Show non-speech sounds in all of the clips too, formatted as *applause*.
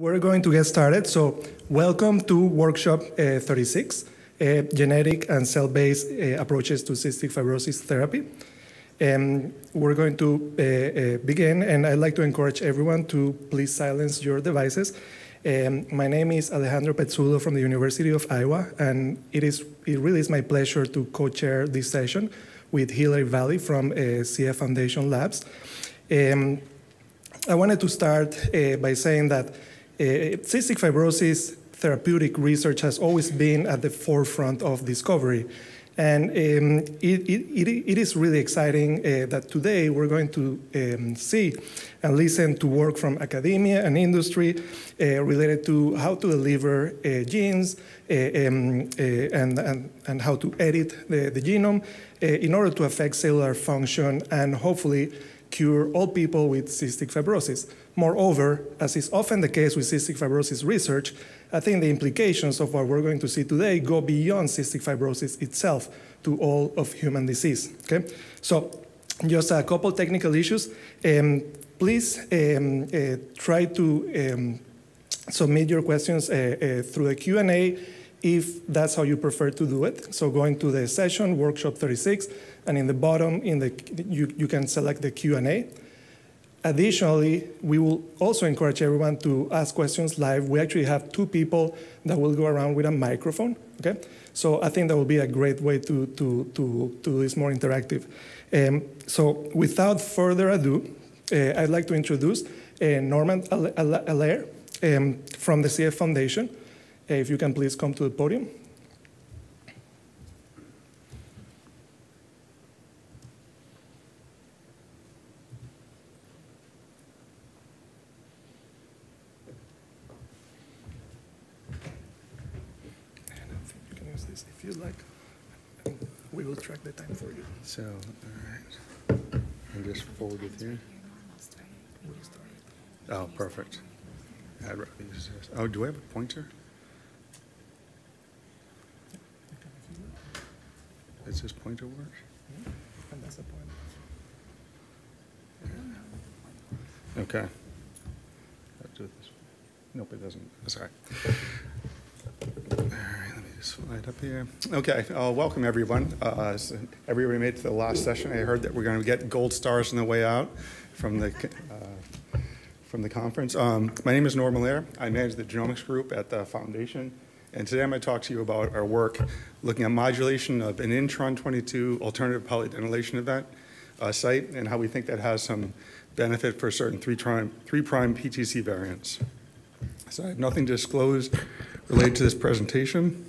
We're going to get started. So, welcome to workshop uh, 36 uh, Genetic and Cell Based uh, Approaches to Cystic Fibrosis Therapy. Um, we're going to uh, uh, begin, and I'd like to encourage everyone to please silence your devices. Um, my name is Alejandro Pezzulo from the University of Iowa, and it, is, it really is my pleasure to co chair this session with Hilary Valley from uh, CF Foundation Labs. Um, I wanted to start by saying that cystic fibrosis therapeutic research has always been at the forefront of discovery. And um, it, it, it is really exciting uh, that today we're going to um, see and listen to work from academia and industry uh, related to how to deliver uh, genes uh, um, uh, and, and, and how to edit the, the genome uh, in order to affect cellular function and hopefully cure all people with cystic fibrosis. Moreover, as is often the case with cystic fibrosis research, I think the implications of what we're going to see today go beyond cystic fibrosis itself to all of human disease. Okay, so just a couple technical issues. Um, please um, uh, try to um, submit your questions uh, uh, through the Q&A if that's how you prefer to do it. So going to the session, workshop 36, and in the bottom, in the, you, you can select the Q&A. Additionally, we will also encourage everyone to ask questions live. We actually have two people that will go around with a microphone, okay? So I think that will be a great way to, to, to, to do this more interactive. Um, so without further ado, uh, I'd like to introduce uh, Norman Allaire um, from the CF Foundation. Uh, if you can please come to the podium. if you like. We will track the time for you. So, all right. And just forward with you. Oh, perfect. Oh, do I have a pointer? Does this pointer work? And that's the point. Okay. I'll do it this way. Nope, it doesn't. Right. All right, let me just slide up here. Okay, uh, welcome everyone. Uh, so everybody made it to the last session. I heard that we're going to get gold stars on the way out from the uh, from the conference. Um, my name is Norm Allaire. I manage the genomics group at the foundation. And today I'm going to talk to you about our work looking at modulation of an intron 22 alternative polyadenylation event uh, site and how we think that has some benefit for certain 3' prime, three prime PTC variants. So I have nothing to disclose related to this presentation.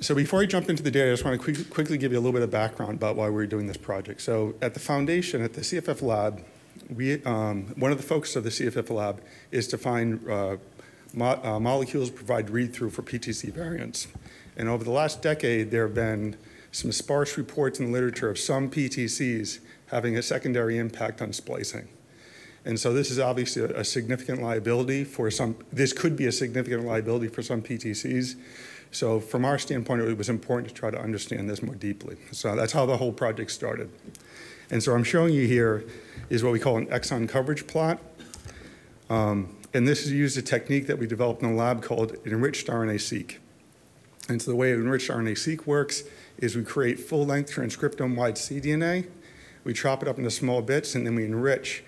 So before I jump into the data, I just want to quick, quickly give you a little bit of background about why we're doing this project. So at the foundation, at the CFF lab, we, um, one of the focus of the CFF lab is to find uh, mo uh, molecules provide read-through for PTC variants. And over the last decade, there have been some sparse reports in the literature of some PTCs having a secondary impact on splicing. And so this is obviously a, a, significant liability for some, this could be a significant liability for some PTCs. So from our standpoint, it was important to try to understand this more deeply. So that's how the whole project started. And so I'm showing you here is what we call an exon coverage plot. Um, and this is used a technique that we developed in the lab called enriched RNA-seq. And so the way enriched RNA-seq works is we create full-length transcriptome-wide cDNA, we chop it up into small bits, and then we enrich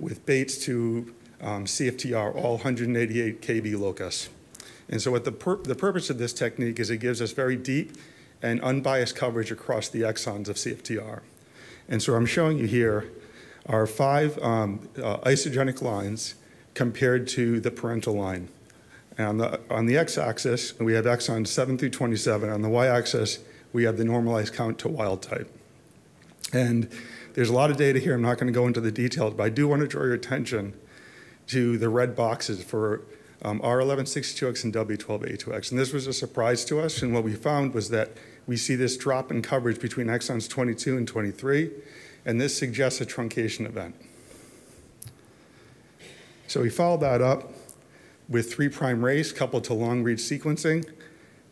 with baits to um, CFTR, all 188 kb locus. And so what the, pur the purpose of this technique is it gives us very deep and unbiased coverage across the exons of CFTR. And so I'm showing you here are five um, uh, isogenic lines compared to the parental line. And on the, on the x-axis, we have exons 7 through 27. On the y-axis, we have the normalized count to wild type. And there's a lot of data here. I'm not going to go into the details, but I do want to draw your attention to the red boxes for um, R1162X and W12A2X. And this was a surprise to us. And what we found was that we see this drop in coverage between exons 22 and 23, and this suggests a truncation event. So we followed that up with three prime race coupled to long read sequencing.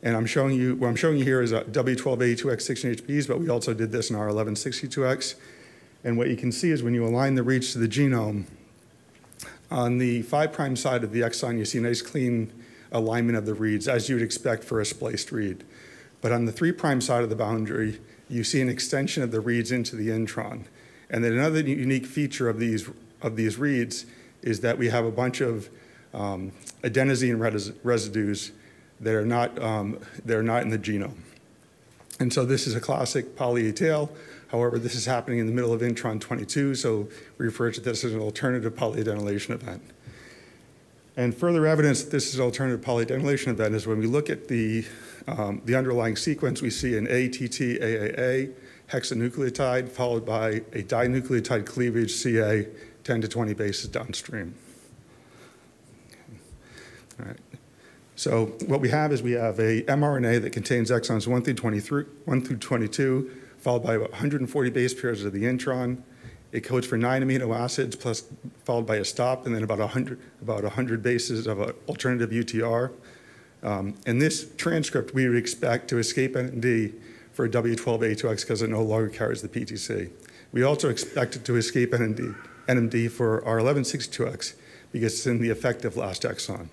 And I'm showing you, what I'm showing you here is a W12A2X 16 HPs, but we also did this in R1162X. And what you can see is when you align the reads to the genome, On the 5' side of the exon, you see a nice clean alignment of the reads, as you would expect for a spliced read. But on the 3' side of the boundary, you see an extension of the reads into the intron. And then another unique feature of these, of these reads is that we have a bunch of um, adenosine res residues that are, not, um, that are not in the genome. And so this is a classic poly tail. However, this is happening in the middle of intron 22, so we refer to this as an alternative polyadenylation event. And further evidence that this is an alternative polyadenylation event is when we look at the, um, the underlying sequence, we see an ATT-AAA hexanucleotide followed by a dinucleotide cleavage CA 10 to 20 bases downstream. All right. So what we have is we have a mRNA that contains exons 1 through 23, 1 through 22, followed by 140 base pairs of the intron. It codes for nine amino acids, plus followed by a stop, and then about 100, about 100 bases of an alternative UTR. Um, and this transcript we would expect to escape NMD for W12A2X because it no longer carries the PTC. We also expect it to escape NMD, NMD for R1162X because it's in the effective last exon.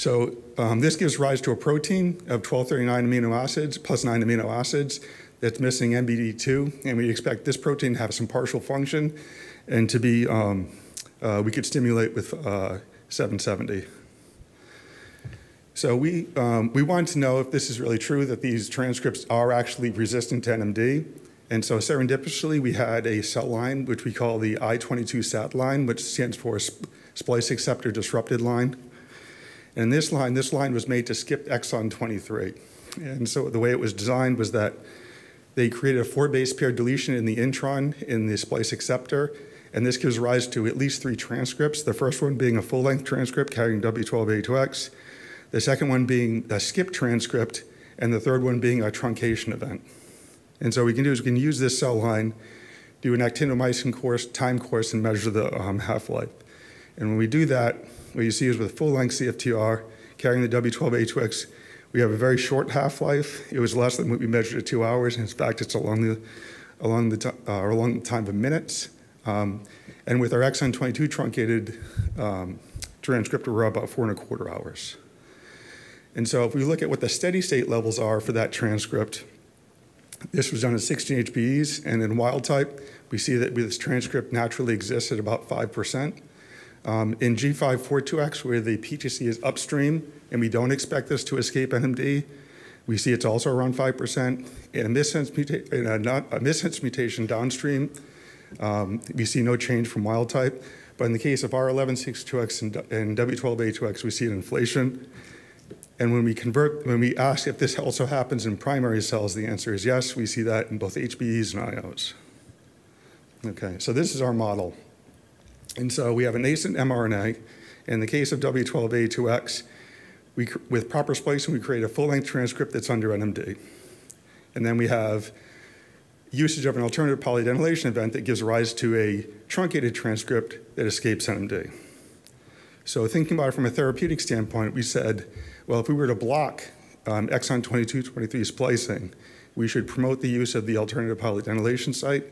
So um, this gives rise to a protein of 1239 amino acids plus nine amino acids that's missing NBD2, and we expect this protein to have some partial function and to be, um, uh, we could stimulate with uh, 770. So we, um, we wanted to know if this is really true, that these transcripts are actually resistant to NMD. And so serendipitously, we had a cell line, which we call the I22 SAT line, which stands for splice acceptor disrupted line. And this line, this line was made to skip exon 23. And so the way it was designed was that they created a four base pair deletion in the intron in the splice acceptor, and this gives rise to at least three transcripts. The first one being a full length transcript carrying W12A2X, the second one being a skip transcript, and the third one being a truncation event. And so what we can do is we can use this cell line, do an actinomycin course, time course, and measure the um, half life. And when we do that, what you see is with a full-length CFTR carrying the W12A2X, we have a very short half-life. It was less than what we measured at two hours. In fact, it's along the, along the, uh, along the time of minutes. Um, and with our exon 22 truncated um, transcriptor, we're about four and a quarter hours. And so if we look at what the steady state levels are for that transcript, this was done at 16 HBEs, and in wild type, we see that this transcript naturally exists at about 5%. Um, in G542X, where the PTC is upstream and we don't expect this to escape NMD, we see it's also around 5%. In a missense, muta- in a not, a missense mutation downstream, um, we see no change from wild type. But in the case of R1162X and, and W12A2X, we see an inflation. And when we convert, when we ask if this also happens in primary cells, the answer is yes. We see that in both HBEs and IOs. Okay, so this is our model. And so we have a nascent mRNA. In the case of W12A2X, we, with proper splicing, we create a full-length transcript that's under NMD. And then we have usage of an alternative polyadenylation event that gives rise to a truncated transcript that escapes NMD. So thinking about it from a therapeutic standpoint, we said, well, if we were to block um, exon 22, 23 splicing, we should promote the use of the alternative polyadenylation site,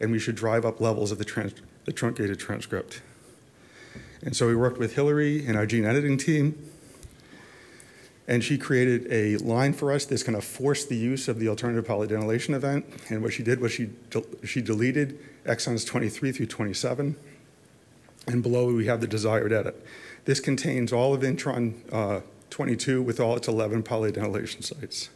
and we should drive up levels of the transcript the truncated transcript. And so we worked with Hillary and our gene editing team, and she created a line for us that's going to force the use of the alternative polyadenylation event. And what she did was she, she deleted exons 23 through 27, and below we have the desired edit. This contains all of intron uh, 22 with all its 11 polyadenylation sites.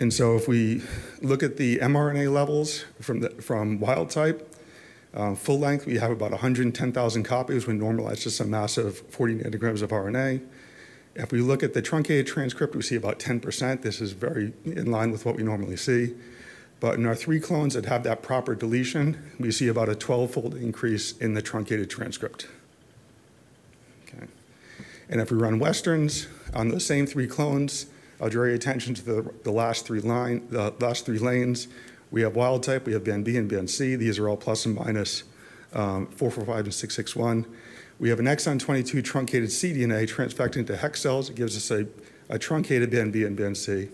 And so if we look at the mRNA levels from, the, from wild type, um, full length, we have about 110,000 copies when normalized to some massive 40 nanograms of RNA. If we look at the truncated transcript, we see about 10%. This is very in line with what we normally see. But in our three clones that have that proper deletion, we see about a 12-fold increase in the truncated transcript. Okay. And if we run Westerns on the same three clones, I'll draw your attention to the, the last three line, the last three lanes. We have wild type, we have band B and band C. These are all plus and minus um, 445 and 661. We have an exon 22 truncated cDNA transfecting to hex cells. It gives us a, a truncated band B and band C.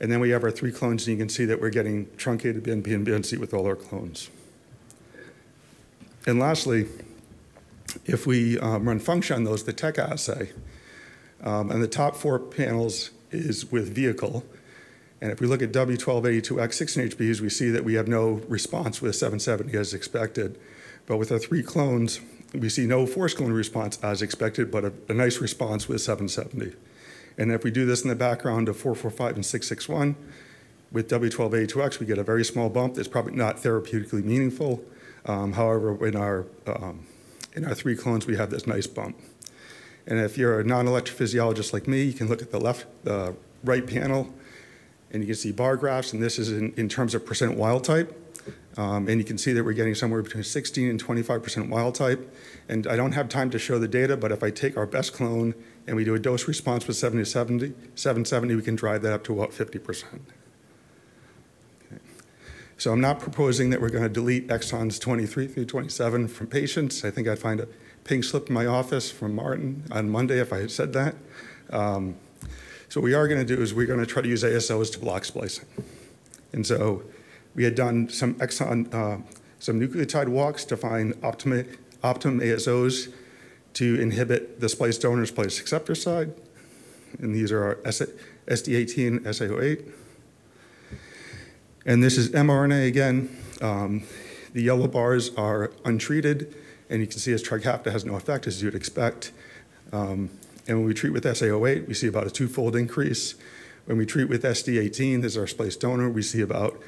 And then we have our three clones, and you can see that we're getting truncated BNP and BNC with all our clones. And lastly, if we um, run function on those, the tech assay, um, and the top four panels is with vehicle. And if we look at w-1282x16hbs we see that we have no response with 770 as expected. But with our three clones, we see no force clone response as expected, but a, a nice response with 770. And if we do this in the background of 445 and 661, with W1282X, we get a very small bump that's probably not therapeutically meaningful. Um, however, in our, um, in our three clones, we have this nice bump. And if you're a non-electrophysiologist like me, you can look at the left, the right panel, and you can see bar graphs, and this is in, in terms of percent wild type. Um, and you can see that we're getting somewhere between 16 and 25% wild type. And I don't have time to show the data, but if I take our best clone and we do a dose response with 70 70, 770, we can drive that up to about 50%. So I'm not proposing that we're going to delete exons 23 through 27 from patients. I think I'd find a pink slip in my office from Martin on Monday if I had said that. Um, so what we are going to do is we're going to try to use ASOs to block splicing. And so we had done some exon, uh, some nucleotide walks to find optimum, optimum ASOs to inhibit the splice donor splice acceptor side. And these are our SD18, SA08. And this is mRNA again. Um, the yellow bars are untreated, and you can see as Trikafta has no effect, as you'd expect. Um, and when we treat with SA08, we see about a twofold increase. When we treat with SD18, this is our splice donor, we see about,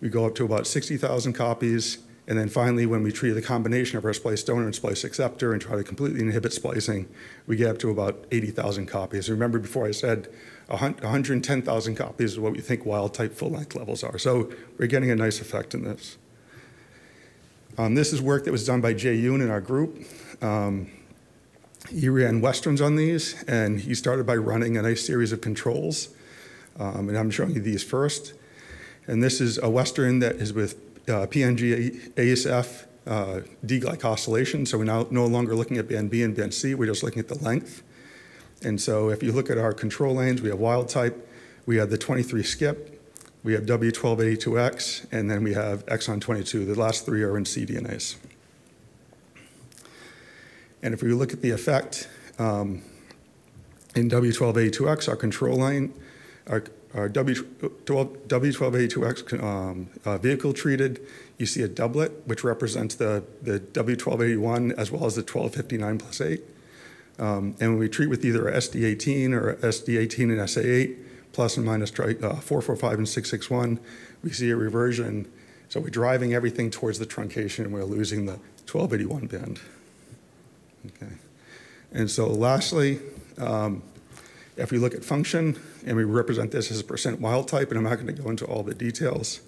we go up to about 60,000 copies. And then finally, when we treat the combination of our splice donor and splice acceptor and try to completely inhibit splicing, we get up to about 80,000 copies. Remember before I said 110,000 copies is what we think wild type full length levels are. So we're getting a nice effect in this. Um, this is work that was done by Jay Yoon in our group. Um, he ran westerns on these, and he started by running a nice series of controls. Um, and I'm showing you these first. And this is a western that is with uh, PNG ASF uh, deglycosylation. So we're now no longer looking at band B and band C, we're just looking at the length. And so if you look at our control lanes, we have wild type, we have the 23 skip, we have W1282X, and then we have exon 22. The last three are in cDNAs. And if we look at the effect um, in W1282X, our control line, our, our W1282X um, uh, vehicle treated, you see a doublet, which represents the, the W1281 as well as the 1259 plus 8. Um, and when we treat with either SD18 or SD18 and SA8, plus and minus uh, 445 and 661, we see a reversion. So we're driving everything towards the truncation and we're losing the 1281 bend. Okay. And so lastly, um, if we look at function, and we represent this as a percent wild type, and I'm not going to go into all the details,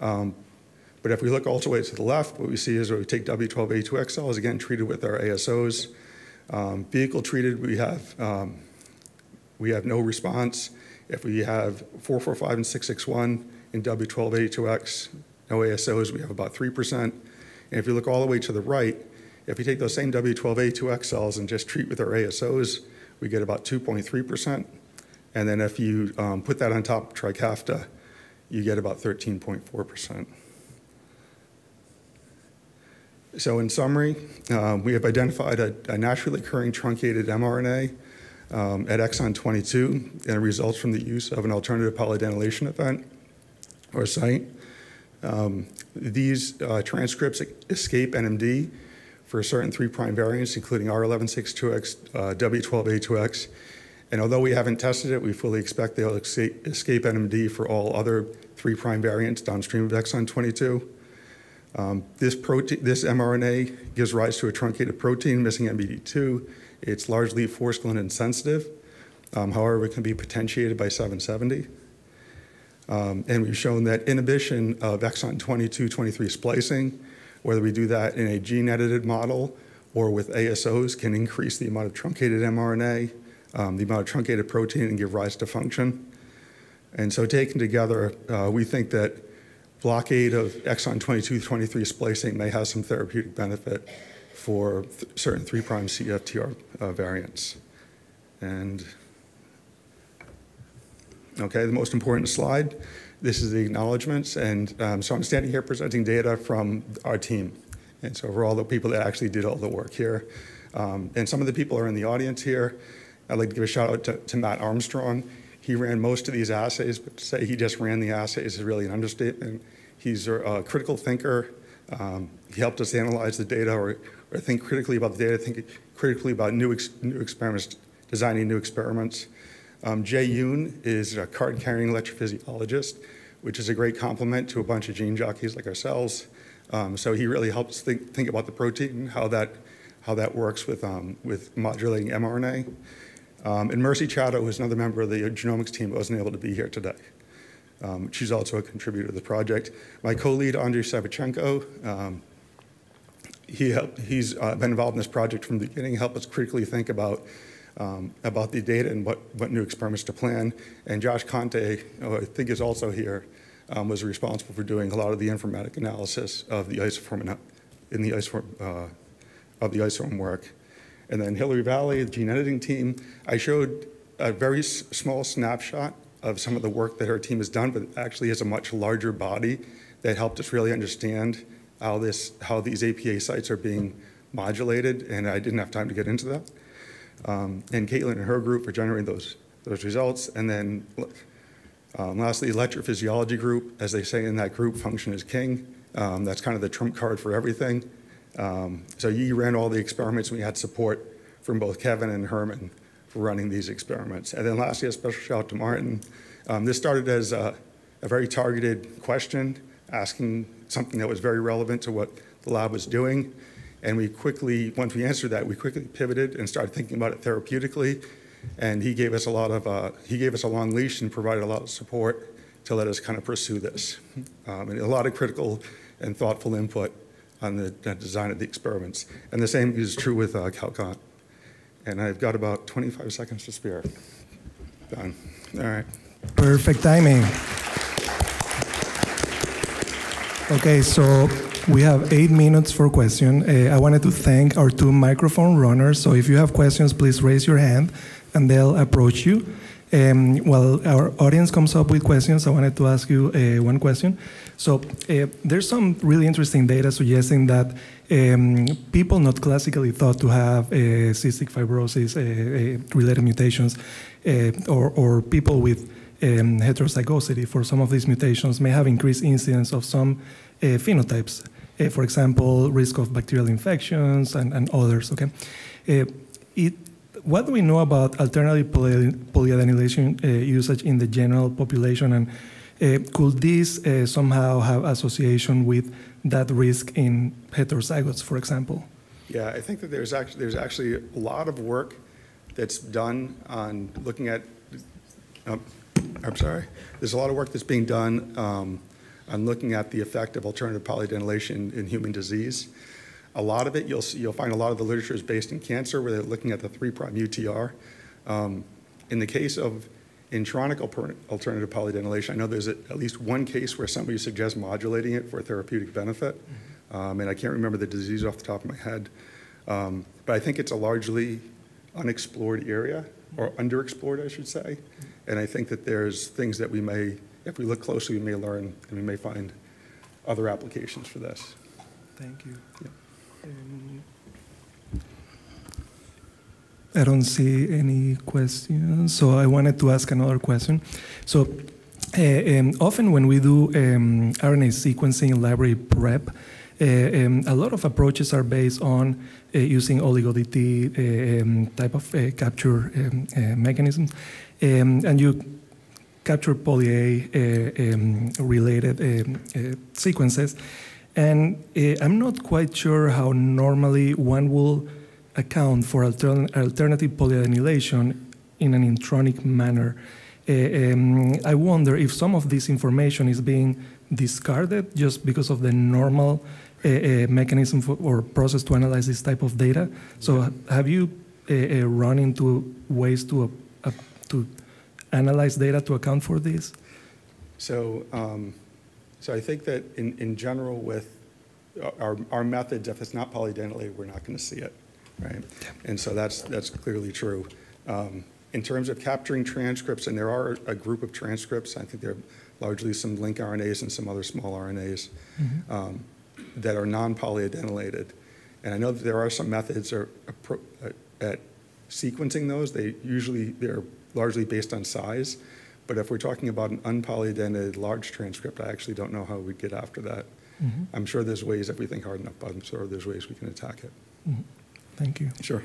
um, but if we look all the way to the left, what we see is we take W12A2X cells, again treated with our ASOs. Um, vehicle treated, we have, um, we have no response. If we have 445 and 661 in W12A2X, no ASOs, we have about 3%. And if you look all the way to the right, if you take those same W12A2X cells and just treat with our ASOs, we get about 2.3%. And then if you um, put that on top of Trikafta, you get about 13.4%. So in summary, uh, we have identified a, a, naturally occurring truncated mRNA um, at exon 22 and it results from the use of an alternative polyadenylation event or site. Um, these uh, transcripts escape NMD for certain 3' variants, including R1162X, uh, W12A2X. And although we haven't tested it, we fully expect they'll escape, NMD for all other 3' variants downstream of exon 22. Um, this, this mRNA gives rise to a truncated protein missing MBD2. It's largely forskolin insensitive. Um, however, it can be potentiated by 770. Um, and we've shown that inhibition of exon 22, 23 splicing whether we do that in a gene edited model or with ASOs can increase the amount of truncated mRNA, um, the amount of truncated protein, and give rise to function. And so taken together, uh, we think that blockade of exon 22, 23 splicing may have some therapeutic benefit for th certain 3' CFTR uh, variants. And Okay, the most important slide. This is the acknowledgements, and um, so I'm standing here presenting data from our team. And so for all the people that actually did all the work here. Um, and some of the people are in the audience here. I'd like to give a shout out to, to Matt Armstrong. He ran most of these assays, but to say he just ran the assays is really an understatement. He's a critical thinker. Um, he helped us analyze the data or, or, think critically about the data, think critically about new, ex new experiments, designing new experiments. Um, Jay Yoon is a card-carrying electrophysiologist, which is a great complement to a bunch of gene jockeys like ourselves. Um, so he really helps think, think about the protein, how that, how that works with, um, with modulating mRNA. Um, and Mercy Chatto, who's another member of the genomics team, wasn't able to be here today. Um, she's also a contributor to the project. My co-lead, Andrei Savichenko, um, he helped, he's uh, been involved in this project from the beginning, helped us critically think about um, about the data and what, what new experiments to plan. And Josh Conte, who I think is also here, um, was responsible for doing a lot of the informatic analysis of the isoform in the isoform uh, of the isoform work. And then Hillary Valley, the gene editing team, I showed a very small snapshot of some of the work that her team has done, but actually has a much larger body that helped us really understand how this how these APA sites are being modulated, and I didn't have time to get into that um, and Caitlin and her group for generating those, those results. And then um, lastly, electrophysiology group, as they say in that group, function is king. Um, that's kind of the trump card for everything. Um, so Yi ran all the experiments. We had support from both Kevin and Herman for running these experiments. And then lastly, a special shout out to Martin. Um, this started as a, a very targeted question, asking something that was very relevant to what the lab was doing. And we quickly, once we answered that, we quickly pivoted and started thinking about it therapeutically. And he gave us a lot of, uh, he gave us a long leash and provided a lot of support to let us kind of pursue this. Um, and a lot of critical and thoughtful input on the, the, design of the experiments. And the same is true with uh, Calcon. And I've got about 25 seconds to spare. Done. All right. Perfect timing. Okay, so we have eight minutes for question. Uh, I wanted to thank our two microphone runners. So if you have questions, please raise your hand and they'll approach you. Um, while our audience comes up with questions, I wanted to ask you uh, one question. So uh, there's some really interesting data suggesting that um, people not classically thought to have uh, cystic fibrosis uh, uh, related mutations or, or people with um, heterozygosity for some of these mutations may have increased incidence of some phenotypes uh, for example, risk of bacterial infections and, and others. Okay, uh, it, what do we know about alternative poly polyadenylation uh, usage in the general population, and could this somehow have association with that risk in heterozygotes, for example? Yeah, I think that there's actually there's actually a lot of work that's done on looking at. Um, I'm sorry. There's a lot of work that's being done um, on looking at the effect of alternative polyadenylation in human disease. A lot of it, you'll, see, you'll find a lot of the literature is based in cancer, where they're looking at the 3' UTR. Um, in the case of intronic alternative polyadenylation, I know there's at least one case where somebody suggests modulating it for therapeutic benefit, mm-hmm. um, and I can't remember the disease off the top of my head. Um, but I think it's a largely unexplored area, or underexplored, I should say. And I think that there's things that we may if we look closely, we may learn and we may find other applications for this. Thank you. Yeah. Um, I don't see any questions, so I wanted to ask another question. So, uh, um, often when we do um, RNA sequencing library prep, uh, um, a lot of approaches are based on uh, using oligo-DT uh, um, type of uh, capture um, uh, and you capture poly-A uh, um, related um, uh, sequences. And uh, I'm not quite sure how normally one will account for altern alternative polyadenylation in an intronic manner. Um, I wonder if some of this information is being discarded just because of the normal uh, uh, mechanism for, or process to analyze this type of data. So have you uh, run into ways to, to analyze data to account for this? So, um, so I think that in, in general with our, our methods, if it's not polyadenylated, we're not going to see it, right? And so that's, that's clearly true. Um, in terms of capturing transcripts, and there are a group of transcripts, I think there are largely some link RNAs and some other small RNAs um, that are non-polyadenylated. And I know that there are some methods are uh, at sequencing those. They usually, they're largely based on size. But if we're talking about an unpolyadenylated large transcript, I actually don't know how we'd get after that. Mm-hmm. I'm sure there's ways, if we think hard enough, but I'm sure there's ways we can attack it. Mm-hmm. Thank you. Sure.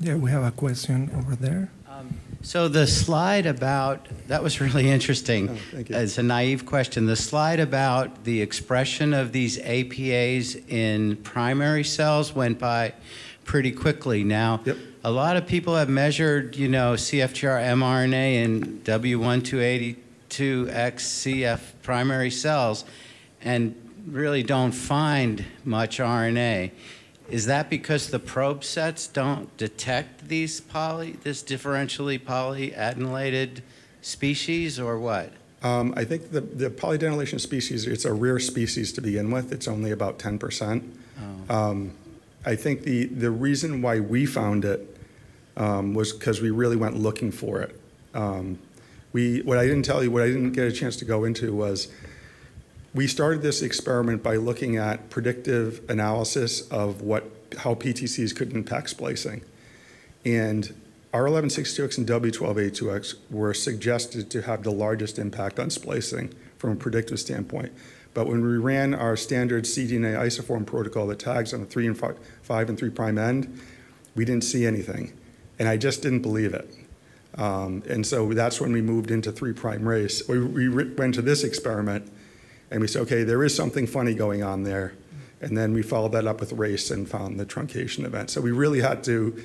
Yeah, we have a question over there. Um, so the slide about, that was really *laughs* interesting. Oh, thank you. It's a naive question. The slide about the expression of these APAs in primary cells went by pretty quickly. Now, Yep. A lot of people have measured, you know, CFTR mRNA in W1282X CF primary cells and really don't find much RNA. Is that because the probe sets don't detect these poly, this differentially polyadenylated species, or what? Um, I think the, the polyadenylation species, it's a rare species to begin with. It's only about 10%. Um, I think the, the reason why we found it um, was because we really went looking for it. Um, we, what I didn't tell you, what I didn't get a chance to go into was we started this experiment by looking at predictive analysis of what, how PTCs could impact splicing. And R1162X and W1282X were suggested to have the largest impact on splicing from a predictive standpoint. But when we ran our standard cDNA isoform protocol that tags on the 3 and 5, 5 and 3 prime end, we didn't see anything. And I just didn't believe it. Um, and so that's when we moved into 3 prime race. We, we re- went to this experiment and we said, okay, there is something funny going on there. And then we followed that up with race and found the truncation event. So we really had to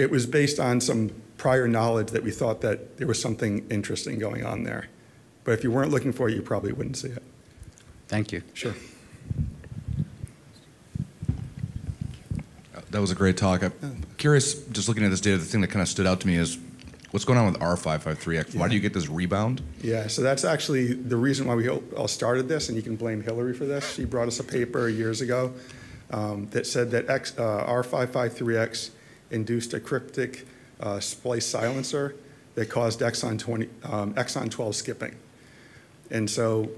it was based on some prior knowledge that we thought that there was something interesting going on there. But if you weren't looking for it, you probably wouldn't see it. Thank you. Sure. That was a great talk. I'm curious, just looking at this data, the thing that kind of stood out to me is what's going on with R553X? Why do you get this rebound? Yeah, so that's actually the reason why we all started this, and you can blame Hillary for this. She brought us a paper years ago um, that said that X, uh, R553X induced a cryptic uh, splice silencer that caused exon, 20, um, exon 12 skipping. And so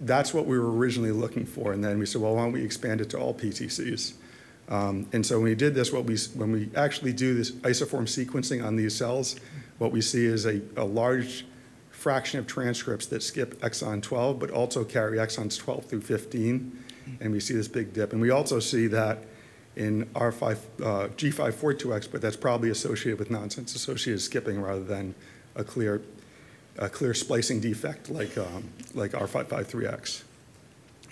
that's what we were originally looking for. And then we said, well, why don't we expand it to all PTCs? Um, and so when we did this, what we, when we actually do this isoform sequencing on these cells, what we see is a, a large fraction of transcripts that skip exon 12, but also carry exons 12 through 15. And we see this big dip. And we also see that in R5, uh, G542X, but that's probably associated with nonsense associated skipping rather than a clear, a clear splicing defect like, um, like R553X.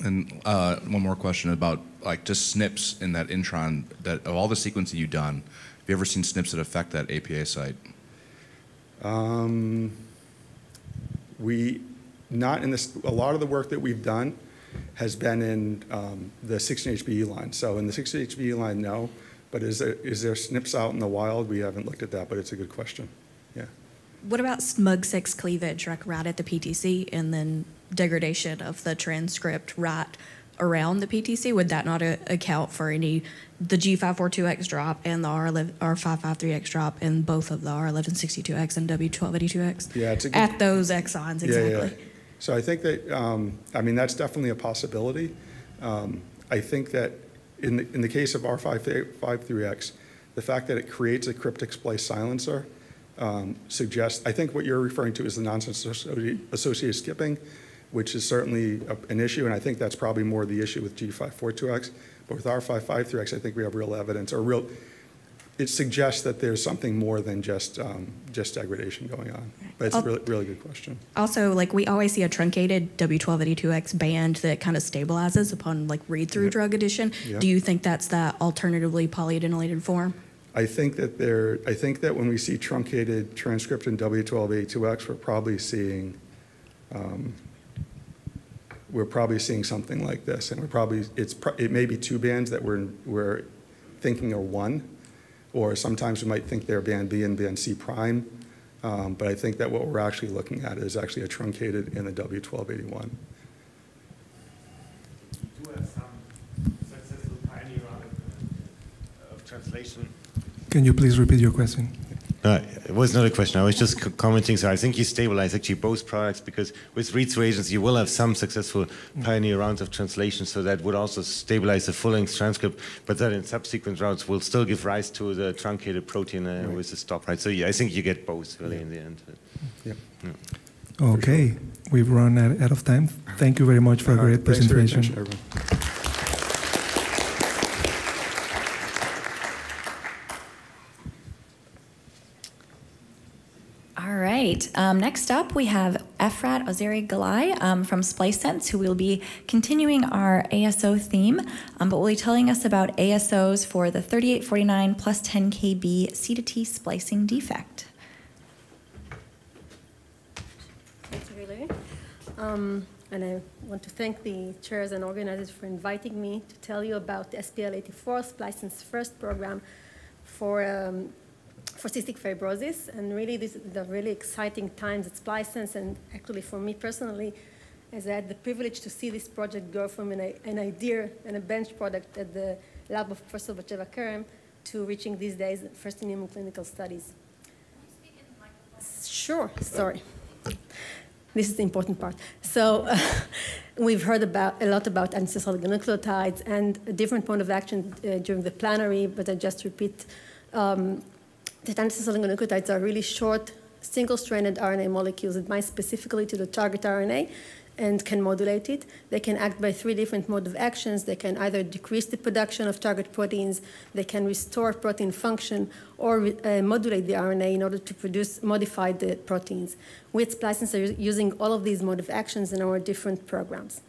And uh, one more question about like just SNPs in that intron. That of all the sequencing you've done, have you ever seen SNPs that affect that APA site? Um, we, not in this, a lot of the work that we've done has been in um, the 16-HBE line. So in the 16-HBE line, no. But is there, is there SNPs out in the wild? We haven't looked at that, but it's a good question. Yeah. What about SMUG6 cleavage, like right at the PTC, and then degradation of the transcript right around the PTC? Would that not a- account for any, the G542X drop and the R11, R553X drop in both of the R1162X and W1282X? Yeah, it's a good- At those exons, Yeah, yeah, exactly. yeah. So I think that, um, I mean, that's definitely a possibility. Um, I think that in the, in the case of R553X, the fact that it creates a cryptic splice silencer um, suggests, I think what you're referring to is the nonsense associated skipping, which is certainly a- an issue, and I think that's probably more the issue with G542X. But with R553X, I think we have real evidence, or real, it suggests that there's something more than just, um, just degradation going on. But it's a I'll- really, really good question. Also, like we always see a truncated W1282X band that kind of stabilizes upon like read-through Yep. drug addition. Yeah. Do you think that's that alternatively polyadenylated form? I think that there, I think that when we see truncated transcript in W12A2X, we're probably seeing, um, we're probably seeing something like this, and we're probably it's it may be two bands that we're, we're thinking are one, or sometimes we might think they're band B and band C prime, um, but I think that what we're actually looking at is actually a truncated in the W1281. do have some successful pioneer of, uh, of translation Can you please repeat your question? No, it was not a question. I was just c- commenting. So I think you stabilize actually both products because with read reagents you will have some successful pioneer rounds of translation. So that would also stabilize the full-length transcript. But then in subsequent rounds will still give rise to the truncated protein uh, with the stop, right? So yeah, I think you get both really in the end. Yep. Okay, we've run out, out of time. Thank you very much for a great thanks for your presentation. attention, everyone. All right. Um, next up, we have Efrat Ozeri Galai um, from SpliceSense, who will be continuing our ASO theme, um, but will be telling us about ASOs for the 3849 plus 10 KB C to T splicing defect. Um, and I want to thank the chairs and organizers for inviting me to tell you about the SPL 84 SpliceSense First program for, um, for cystic fibrosis. And really, this is the really exciting times at SpliceSense, and actually for me personally, as I had the privilege to see this project go from an, an idea and a bench product at the lab of Professor Batsheva Kerem to reaching these days first in human clinical studies. Sure, sorry. This is the important part. So uh, *laughs* we've heard about a lot about ancestral oligonucleotides and a different point of action uh, during the plenary, but I just repeat um, that oligonucleotides are really short, single-stranded RNA molecules that bind specifically to the target RNA and can modulate it. They can act by three different modes of actions. They can either decrease the production of target proteins, they can restore protein function, or uh, modulate the RNA in order to produce modified uh, proteins. We at Splicens are using all of these modes of actions in our different programs.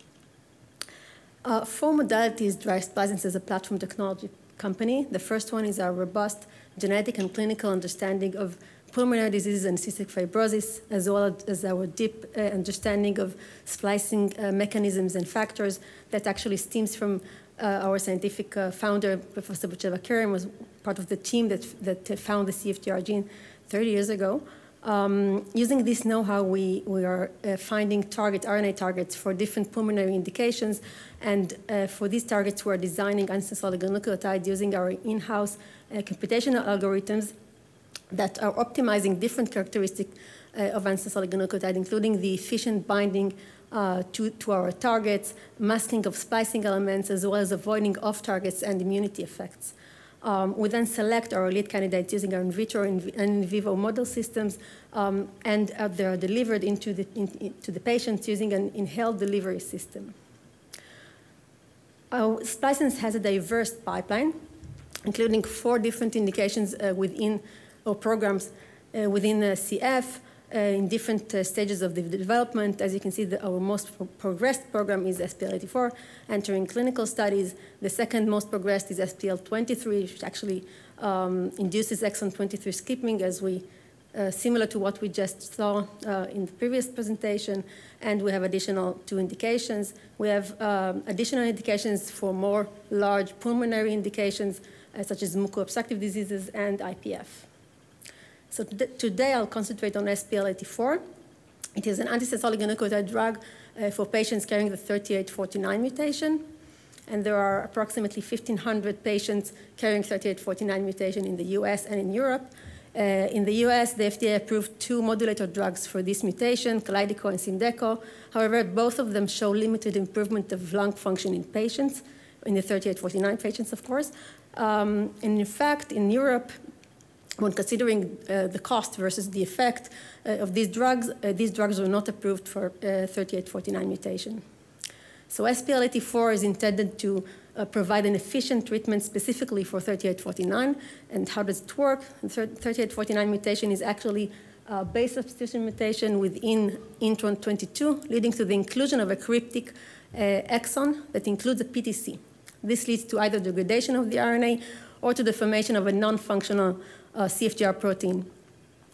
Uh, four modalities drive Splicens as a platform technology company. The first one is our robust genetic and clinical understanding of pulmonary diseases and cystic fibrosis, as well as our deep uh, understanding of splicing uh, mechanisms and factors that actually stems from uh, our scientific uh, founder, Professor Batsheva Kerem, was part of the team that, that found the CFTR gene 30 years ago. Um, using this know-how, we, we are uh, finding target RNA targets for different pulmonary indications, and uh, for these targets, we are designing antisense oligonucleotides using our in-house uh, computational algorithms that are optimizing different characteristics uh, of antisense oligonucleotide, including the efficient binding uh, to, to our targets, masking of splicing elements, as well as avoiding off-targets and immunity effects. Um, we then select our lead candidates using our in vitro and in vivo model systems, um, and uh, they are delivered into the, in, into the patients using an inhaled delivery system. Uh, Splicens has a diverse pipeline, including four different indications uh, within or programs uh, within the CF uh, in different uh, stages of the development. As you can see, the, our most pro progressed program is SPL84, entering clinical studies. The second most progressed is SPL23, which actually um, induces exon 23 skipping, as we uh, similar to what we just saw uh, in the previous presentation, and we have additional two indications. We have um, additional indications for more large pulmonary indications, uh, such as muco-obstructive diseases and IPF. So today I'll concentrate on SPL84. It is an antisense oligonucleotide drug uh, for patients carrying the 3849 mutation. And there are approximately 1,500 patients carrying 3849 mutation in the US and in Europe. Uh, in the US, the FDA approved two modulator drugs for this mutation, Kalydeco and Symdeko. However, both of them show limited improvement of lung function in patients, in the 3849 patients, of course. Um, and in fact, in Europe, when considering uh, the cost versus the effect uh, of these drugs, uh, these drugs were not approved for 3849 mutation. So SPL84 is intended to uh, provide an efficient treatment specifically for 3849. And how does it work? The 3849 mutation is actually a base substitution mutation within intron 22, leading to the inclusion of a cryptic uh, exon that includes a PTC. This leads to either degradation of the RNA or to the formation of a non-functional uh, CFTR protein.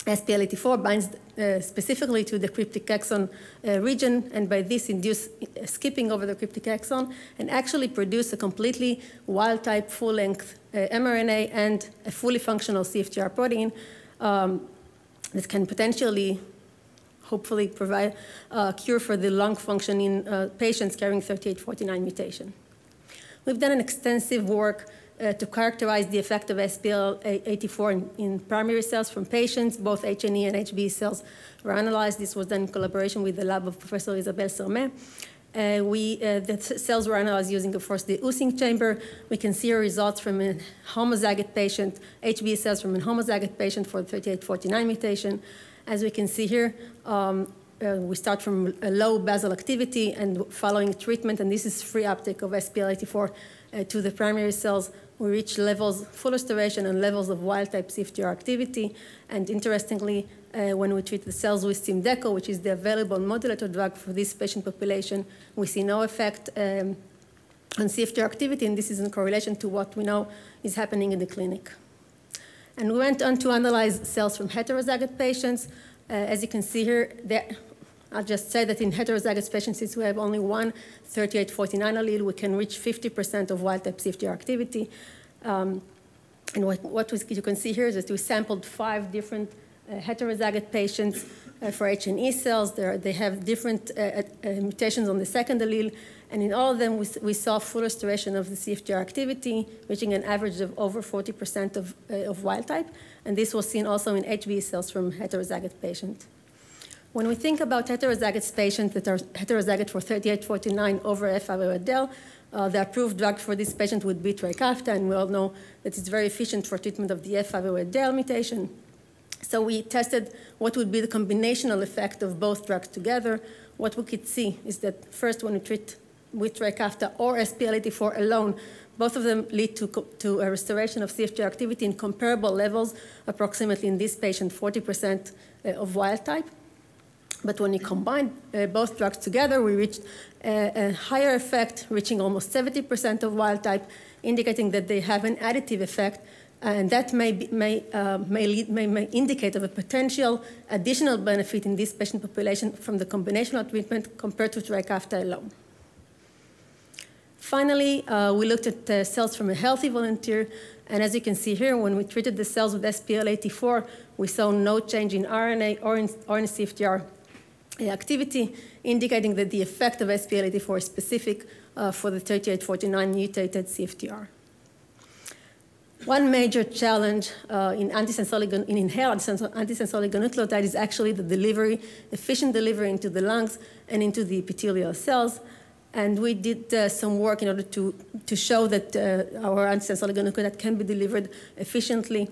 SPL84 binds uh, specifically to the cryptic exon uh, region, and by this induce uh, skipping over the cryptic exon and actually produce a completely wild-type full-length uh, mRNA and a fully functional CFTR protein um, that can potentially, hopefully, provide a cure for the lung function in uh, patients carrying 3849 mutation. We've done an extensive work uh, to characterize the effect of SPL84 in, in, primary cells from patients. Both H&E and HB cells were analyzed. This was done in collaboration with the lab of Professor Isabelle Sermet. Uh, we, uh, the cells were analyzed using, of course, the Using chamber. We can see results from a homozygote patient, HB cells from a homozygote patient for the 3849 mutation. As we can see here, um, uh, we start from a low basal activity and following treatment, and this is free uptake of SPL84 uh, to the primary cells, we reach levels, full restoration and levels of wild-type CFTR activity. And interestingly, uh, when we treat the cells with Symdeko, which is the available modulator drug for this patient population, we see no effect um, on CFTR activity, and this is in correlation to what we know is happening in the clinic. And we went on to analyze cells from heterozygote patients. Uh, as you can see here, I'll just say that in heterozygous patients, since we have only one 3849 allele, we can reach 50% of wild-type CFTR activity. Um, and what, what you can see here is that we sampled five different uh, heterozygote patients uh, for H&E cells. They're, they have different uh, uh, mutations on the second allele, and in all of them, we, we, saw full restoration of the CFTR activity, reaching an average of over 40% of, uh, of wild type. And this was seen also in HB cells from heterozygote patients. When we think about heterozygous patients that are heterozygote for 3849 over F508del, uh, the approved drug for this patient would be Trikafta, and we all know that it's very efficient for treatment of the F508del mutation. So we tested what would be the combinational effect of both drugs together. What we could see is that first, when we treat with Trikafta or SPL84 alone, both of them lead to, to a restoration of CFTR activity in comparable levels, approximately in this patient 40% uh, of wild type. But when we combined uh, both drugs together, we reached a, a, higher effect, reaching almost 70% of wild type, indicating that they have an additive effect. And that may, be, may, uh, may, lead, may, may, indicate of a potential additional benefit in this patient population from the combinational treatment compared to Trikafta alone. Finally, uh, we looked at uh, cells from a healthy volunteer, and as you can see here, when we treated the cells with SPL84, we saw no change in RNA or in, or in CFTR activity, indicating that the effect of SPL84 is specific uh, for the 3849 mutated CFTR. One major challenge uh, in, antisense in inhaled antisense oligonucleotide is actually the delivery, efficient delivery into the lungs and into the epithelial cells. And we did uh, some work in order to, to show that uh, our antisense oligonucleotide can be delivered efficiently.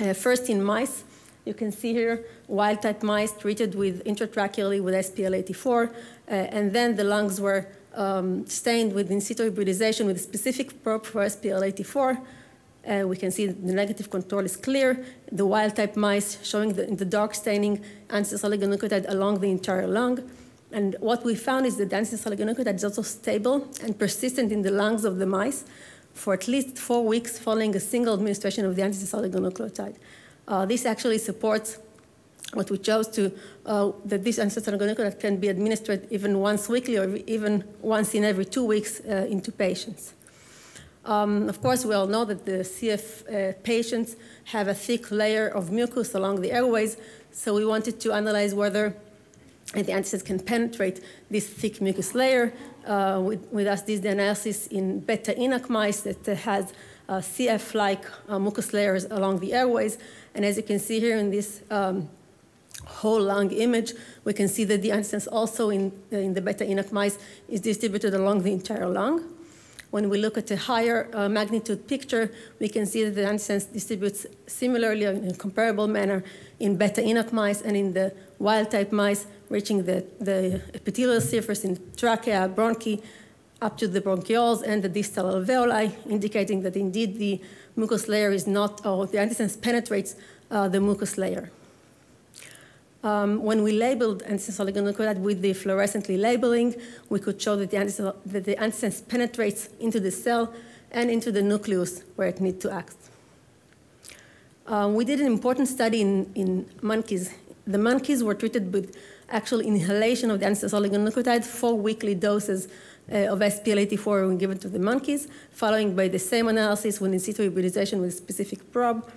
Uh, first in mice, you can see here wild-type mice treated with intratracheally with SPL84, uh, and then the lungs were um, stained with in situ hybridization with a specific probe for SPL84. Uh, we can see the negative control is clear. The wild-type mice showing the, the dark staining antisense oligonucleotide along the entire lung. And what we found is that the antisense oligonucleotide is also stable and persistent in the lungs of the mice for at least four weeks following a single administration of the antisense oligonucleotide. Uh, this actually supports what we chose to, uh, that this ancestral can be administered even once weekly or even once in every two weeks uh, into patients. Um, of course, we all know that the CF uh, patients have a thick layer of mucus along the airways, so we wanted to analyze whether the antisense can penetrate this thick mucus layer. Uh, we, we did the analysis in beta ENaC mice that has uh, CF-like uh, mucus layers along the airways. And as you can see here in this um, whole lung image, we can see that the antisense also in, uh, in the beta ENaC mice is distributed along the entire lung. When we look at a higher uh, magnitude picture, we can see that the antisense distributes similarly in a comparable manner in beta ENaC mice and in the wild type mice, reaching the, the epithelial surface in trachea, bronchi, up to the bronchioles and the distal alveoli, indicating that indeed the mucus layer is not, or the antisense penetrates uh, the mucus layer. Um, when we labeled antisense oligonucleotide with the fluorescently labeling, we could show that the, antisense, that the antisense penetrates into the cell and into the nucleus where it needs to act. Um, we did an important study in, in monkeys. The monkeys were treated with actual inhalation of the antisense oligonucleotide, four weekly doses of SPL84 when given to the monkeys, following by the same analysis when in situ hybridization with a specific probe.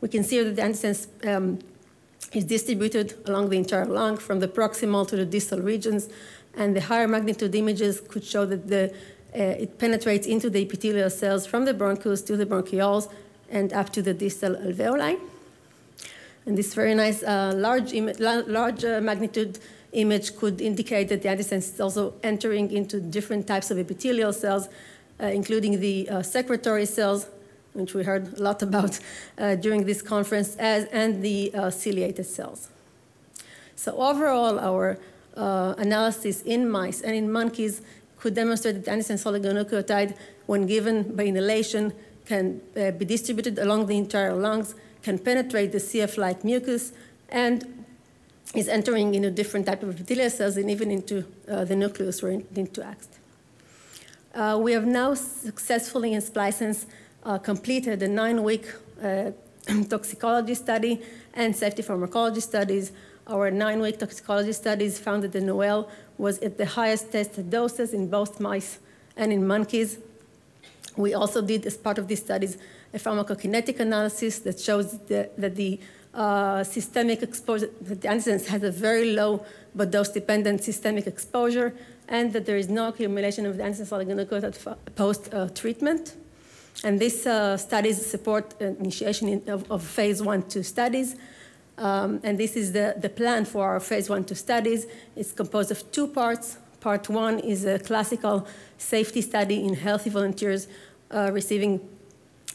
We can see that the antisense um, is distributed along the entire lung from the proximal to the distal regions, and the higher magnitude images could show that the uh, it penetrates into the epithelial cells from the bronchus to the bronchioles and up to the distal alveoli. And this very nice uh, large, large uh, magnitude image could indicate that the antisense is also entering into different types of epithelial cells, uh, including the uh, secretory cells, which we heard a lot *laughs* about uh, during this conference, as, and the uh, ciliated cells. So overall, our analysis in mice and in monkeys could demonstrate that antisense oligonucleotide, when given by inhalation, can be distributed along the entire lungs can penetrate the CF-like mucus and is entering into different type of epithelial cells and even into uh, the nucleus where it interacts. Uh, we have now successfully in Splicens uh, completed a nine-week uh, *clears throat* toxicology study and safety pharmacology studies. Our nine-week toxicology studies found that the NOEL was at the highest tested doses in both mice and in monkeys. We also did, as part of these studies, a pharmacokinetic analysis that shows the, that the uh, systemic exposure, that the antisense has a very low but dose-dependent systemic exposure, and that there is no accumulation of the antisense oligonucleotide post-treatment. and these uh, studies support initiation in, of, of, phase one, two studies. Um, and this is the, the plan for our phase one, two studies. It's composed of two parts. Part one is a classical safety study in healthy volunteers uh, receiving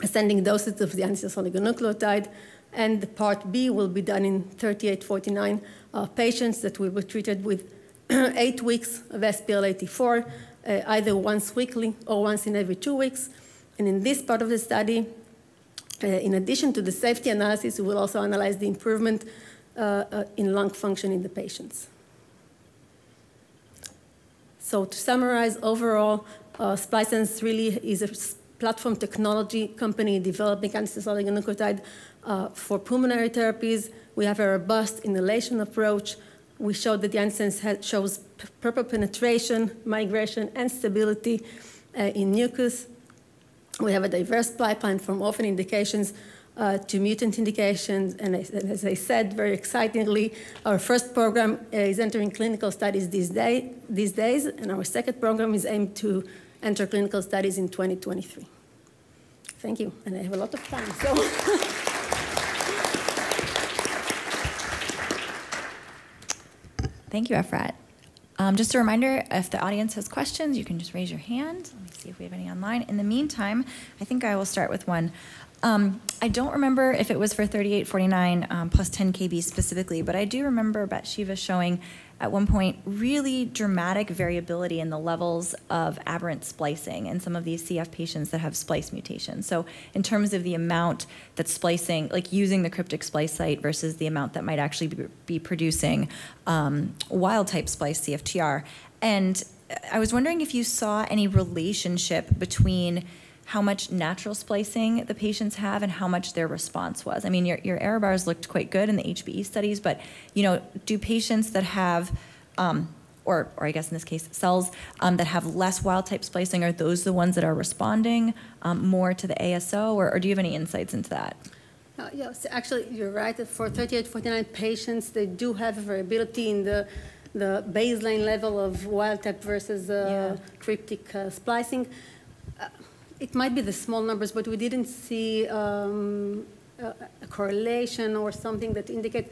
ascending doses of the antisense oligonucleotide. And the part B will be done in 3849 uh, patients that will be treated with *clears throat* eight weeks of SPL84, uh, either once weekly or once in every two weeks. And in this part of the study, uh, in addition to the safety analysis, we will also analyze the improvement uh, uh, in lung function in the patients. So to summarize, overall, uh, Splicens really is a platform technology company developing antisense oligonucleotide uh, for pulmonary therapies. We have a robust inhalation approach. We showed that the antisense shows proper penetration, migration, and stability uh, in mucus. We have a diverse pipeline from orphan indications uh, to mutant indications. And as, as, I said, very excitingly, our first program uh, is entering clinical studies these, day, these days, and our second program is aimed to enter clinical studies in 2023. Thank you, and I have a lot of time, so. Thank you, Efrat. Um, just a reminder, if the audience has questions, you can just raise your hand. Let me see if we have any online. In the meantime, I think I will start with one. Um, I don't remember if it was for 3849 um, plus 10 kb specifically, but I do remember Bathsheba showing at one point really dramatic variability in the levels of aberrant splicing in some of these CF patients that have splice mutations. So in terms of the amount that splicing, like using the cryptic splice site versus the amount that might actually be, be producing um, wild type splice CFTR. And I was wondering if you saw any relationship between how much natural splicing the patients have and how much their response was. I mean, your, your error bars looked quite good in the HBE studies, but you know, do patients that have, um, or, or I guess in this case, cells um, that have less wild type splicing, are those the ones that are responding um, more to the ASO, or, or, do you have any insights into that? Uh, yes, actually, you're right. For 38, 49 patients, they do have a variability in the the baseline level of wild type versus uh, yeah. cryptic uh, splicing. It might be the small numbers, but we didn't see um, a, a, correlation or something that indicate.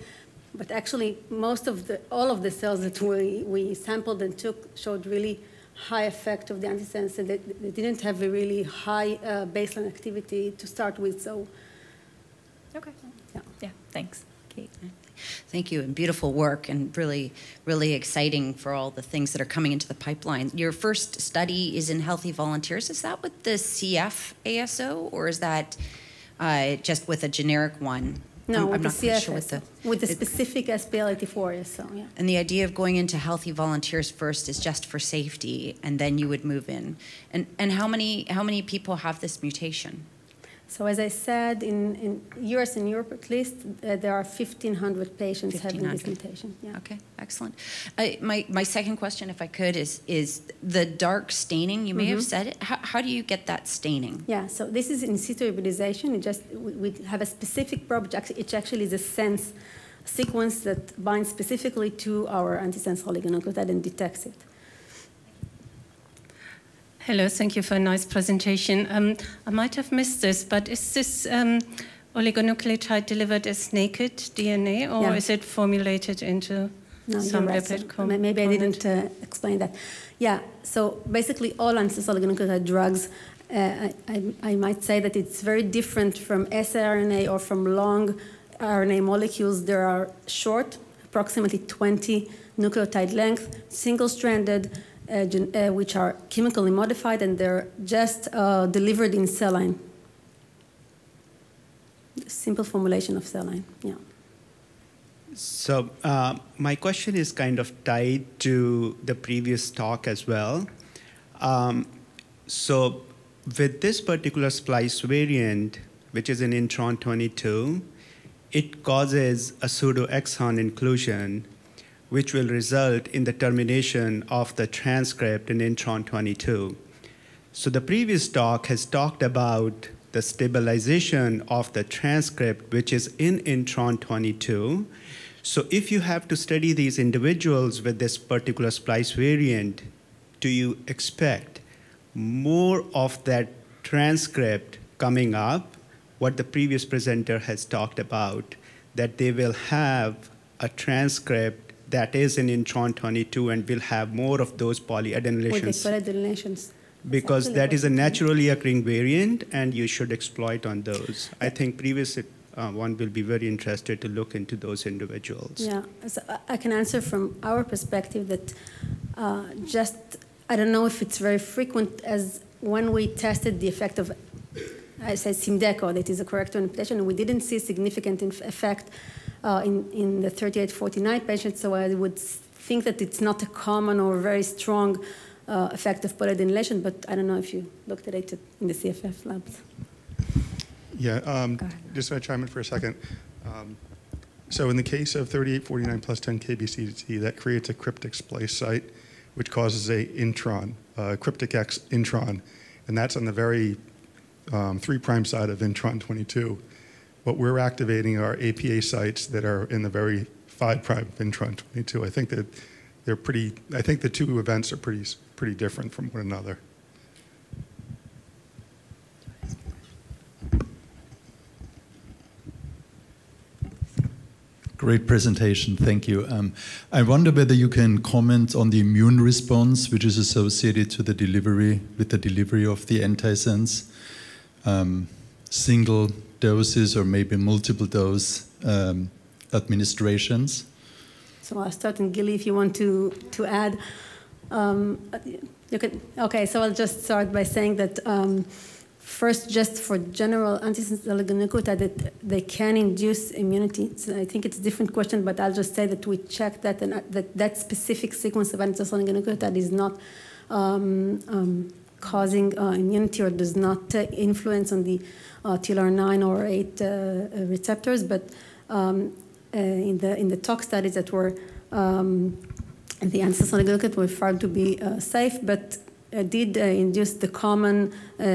But actually, most of the all of the cells that we, we sampled and took showed really high effect of the antisense, and they, they didn't have a really high uh, baseline activity to start with. So, okay, yeah, yeah, thanks, Kate. Thank you, and beautiful work, and really, really exciting for all the things that are coming into the pipeline. Your first study is in healthy volunteers. Is that with the CF ASO, or is that uh, just with a generic one? No, I'm, with I'm the not CF sure with the, with the specific SPL84 ASO, yeah. And the idea of going into healthy volunteers first is just for safety, and then you would move in. And and how many how many people have this mutation? So as I said, in, in US and Europe at least, uh, there are 1,500 patients 1, having this mutation. Yeah. Okay, excellent. Uh, my, my second question, if I could, is, is the dark staining, you may mm -hmm. have mm-hmm. said it. How, how do you get that staining? Yeah, so this is in situ hybridization. It just, we, we have a specific probe, which actually is a sense sequence that binds specifically to our antisense oligonucleotide and detects it. Hello, thank you for a nice presentation. Um, I might have missed this, but is this um, oligonucleotide delivered as naked DNA, or Yeah. is it formulated into No, some right. lipid component? maybe I didn't uh, explain that. Yeah, so basically all ancestral oligonucleotide drugs, uh, I, I, might say that it's very different from siRNA or from long RNA molecules. There are short, approximately 20 nucleotide length, single-stranded, gen- uh, which are chemically modified, and they're just uh, delivered in cell line. Simple formulation of cell line, yeah. So uh, my question is kind of tied to the previous talk as well. Um, so with this particular splice variant, which is in intron 22, it causes a pseudoexon inclusion, which will result in the termination of the transcript in intron 22. So the previous talk has talked about the stabilization of the transcript, which is in intron 22. So if you have to study these individuals with this particular splice variant, do you expect more of that transcript coming up, what the previous presenter has talked about, that they will have a transcript that is in intron 22 and we'll have more of those polyadenylations? because actually that is a naturally occurring variant and you should exploit on those. I think previous uh, one will be very interested to look into those individuals. Yeah, so I- can answer from our perspective that uh, just, I don't know if it's very frequent as when we tested the effect of, I said Simdeco, that is a corrector interpretation, we didn't see significant effect uh, in, in the 3849 patients, so I would think that it's not a common or very strong uh, effect of polyadenylation, but I don't know if you looked at it in the CFF labs. Yeah, um, just to chime in for a second. Um, so in the case of 3849 plus 10 kbcdt, that creates a cryptic splice site, which causes a intron, uh, cryptic X intron, and that's on the very um, three prime side of intron 22. What we're activating are APA sites that are in the very five prime of intron 22. I think that they're pretty. I think the two events are pretty pretty different from one another. Great presentation, thank you. Um, I wonder whether you can comment on the immune response which is associated to the delivery with the delivery of the antisense, um, single doses or maybe multiple dose um, administrations. So I'll start, and Gilly, if you want to, to add. Um, you can, okay, so I'll just start by saying that um, first, just for general antisense oligonucleotide, that they can induce immunity. It's, I think it's a different question, but I'll just say that we checked that and that that specific sequence of antisense oligonucleotide is not um, um, causing uh, immunity or does not uh, influence on the uh, TLR9 or 8 uh, uh, receptors, but um, uh, in the in the tox studies that were um, the ancestral oligonucleotide were found to be uh, safe, but uh, did uh, induce the common uh, uh,